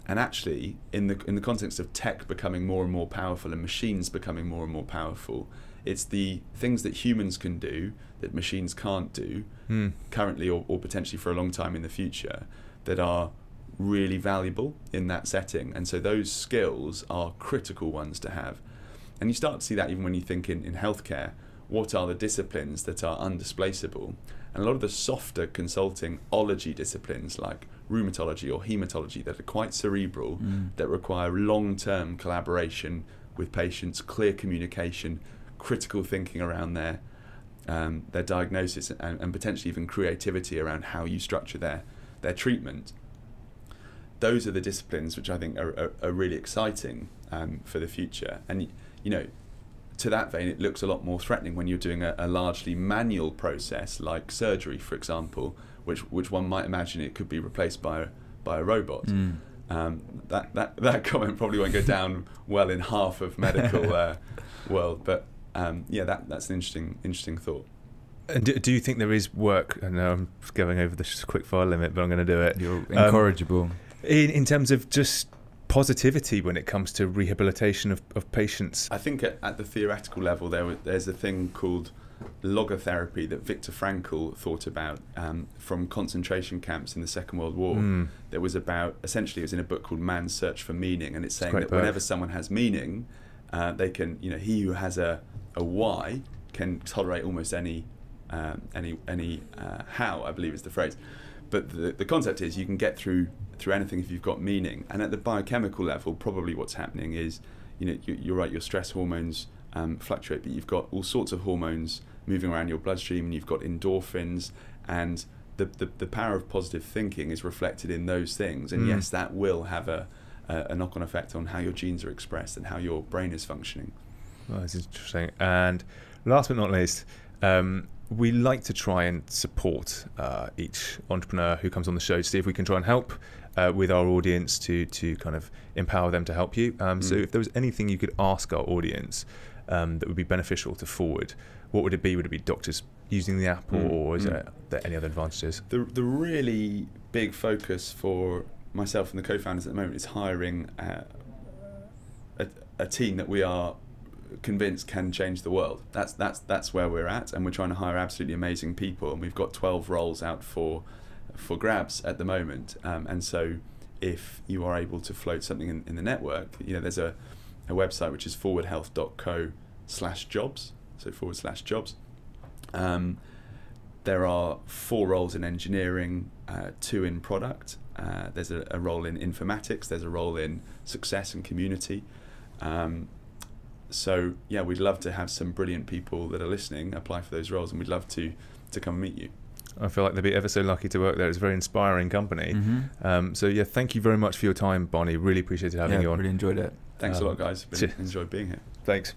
S1: And actually, in the in the context of tech becoming more and more powerful and machines becoming more and more powerful, it's the things that humans can do that machines can't do
S2: Hmm.
S1: currently or, or potentially for a long time in the future that are really valuable in that setting. And so those skills are critical ones to have. And you start to see that even when you think in, in healthcare, what are the disciplines that are undisplaceable? And a lot of the softer consulting ology disciplines like rheumatology or hematology that are quite cerebral,
S3: Mm.
S1: that require long term collaboration with patients, clear communication, critical thinking around their um, their diagnosis and, and potentially even creativity around how you structure their their treatment. Those are the disciplines which I think are, are, are really exciting um, for the future. And you know, to that vein, it looks a lot more threatening when you're doing a, a largely manual process like surgery, for example, which which one might imagine it could be replaced by a, by a robot.
S3: Mm.
S1: Um, that, that that comment probably won't go down well in half of medical uh, world, but um, yeah, that that's an interesting interesting thought.
S2: And do, do you think there is work? I know I'm going over this quick fire limit, but I'm going to do it.
S3: You're
S2: Um,
S3: incorrigible.
S2: In, in terms of just positivity when it comes to rehabilitation of, of patients.
S1: I think at, at the theoretical level, there there's a thing called logotherapy that Viktor Frankl thought about um, from concentration camps in the Second World War.
S2: Mm.
S1: That was about essentially it was in a book called Man's Search for Meaning, and it's saying
S2: great
S1: that
S2: book.
S1: whenever someone has meaning, uh, they can you know he who has a a why can tolerate almost any um, any any uh, how I believe is the phrase. But the, the concept is you can get through through anything if you've got meaning. And at the biochemical level, probably what's happening is, you know, you, you're right. Your stress hormones um, fluctuate, but you've got all sorts of hormones moving around your bloodstream, and you've got endorphins, and the, the, the power of positive thinking is reflected in those things. And
S2: Mm.
S1: yes, that will have a, a, a knock-on effect on how your genes are expressed and how your brain is functioning.
S2: Well, that's interesting. And last but not least, um, we like to try and support uh, each entrepreneur who comes on the show to see if we can try and help uh, with our audience to to kind of empower them to help you. Um, So
S1: Mm.
S2: if there was anything you could ask our audience um, that would be beneficial to forward, what would it be? Would it be doctors using the app,
S1: Mm,
S2: or is
S1: mm.
S2: there, there any other advantages?
S1: The the really big focus for myself and the co-founders at the moment is hiring uh, a, a team that we are convinced can change the world. That's that's that's where we're at, and we're trying to hire absolutely amazing people. And we've got 12 roles out for for grabs at the moment. Um, and so, if you are able to float something in, in the network, you know, there's a, a website which is forwardhealth.co slash jobs. So forward slash jobs. Um, there are four roles in engineering, uh, two in product. Uh, there's a, a, role in informatics. There's a role in success and community. Um, so yeah, we'd love to have some brilliant people that are listening apply for those roles, and we'd love to to come meet you.
S2: I feel like they'd be ever so lucky to work there. It's a very inspiring company.
S3: Mm-hmm.
S2: Um, so yeah, thank you very much for your time, Barney. Really appreciated having
S3: yeah,
S2: you on.
S3: really enjoyed it.
S1: Thanks
S2: Um,
S1: a lot, guys. Been,
S2: cheers.
S1: enjoyed being here.
S2: Thanks.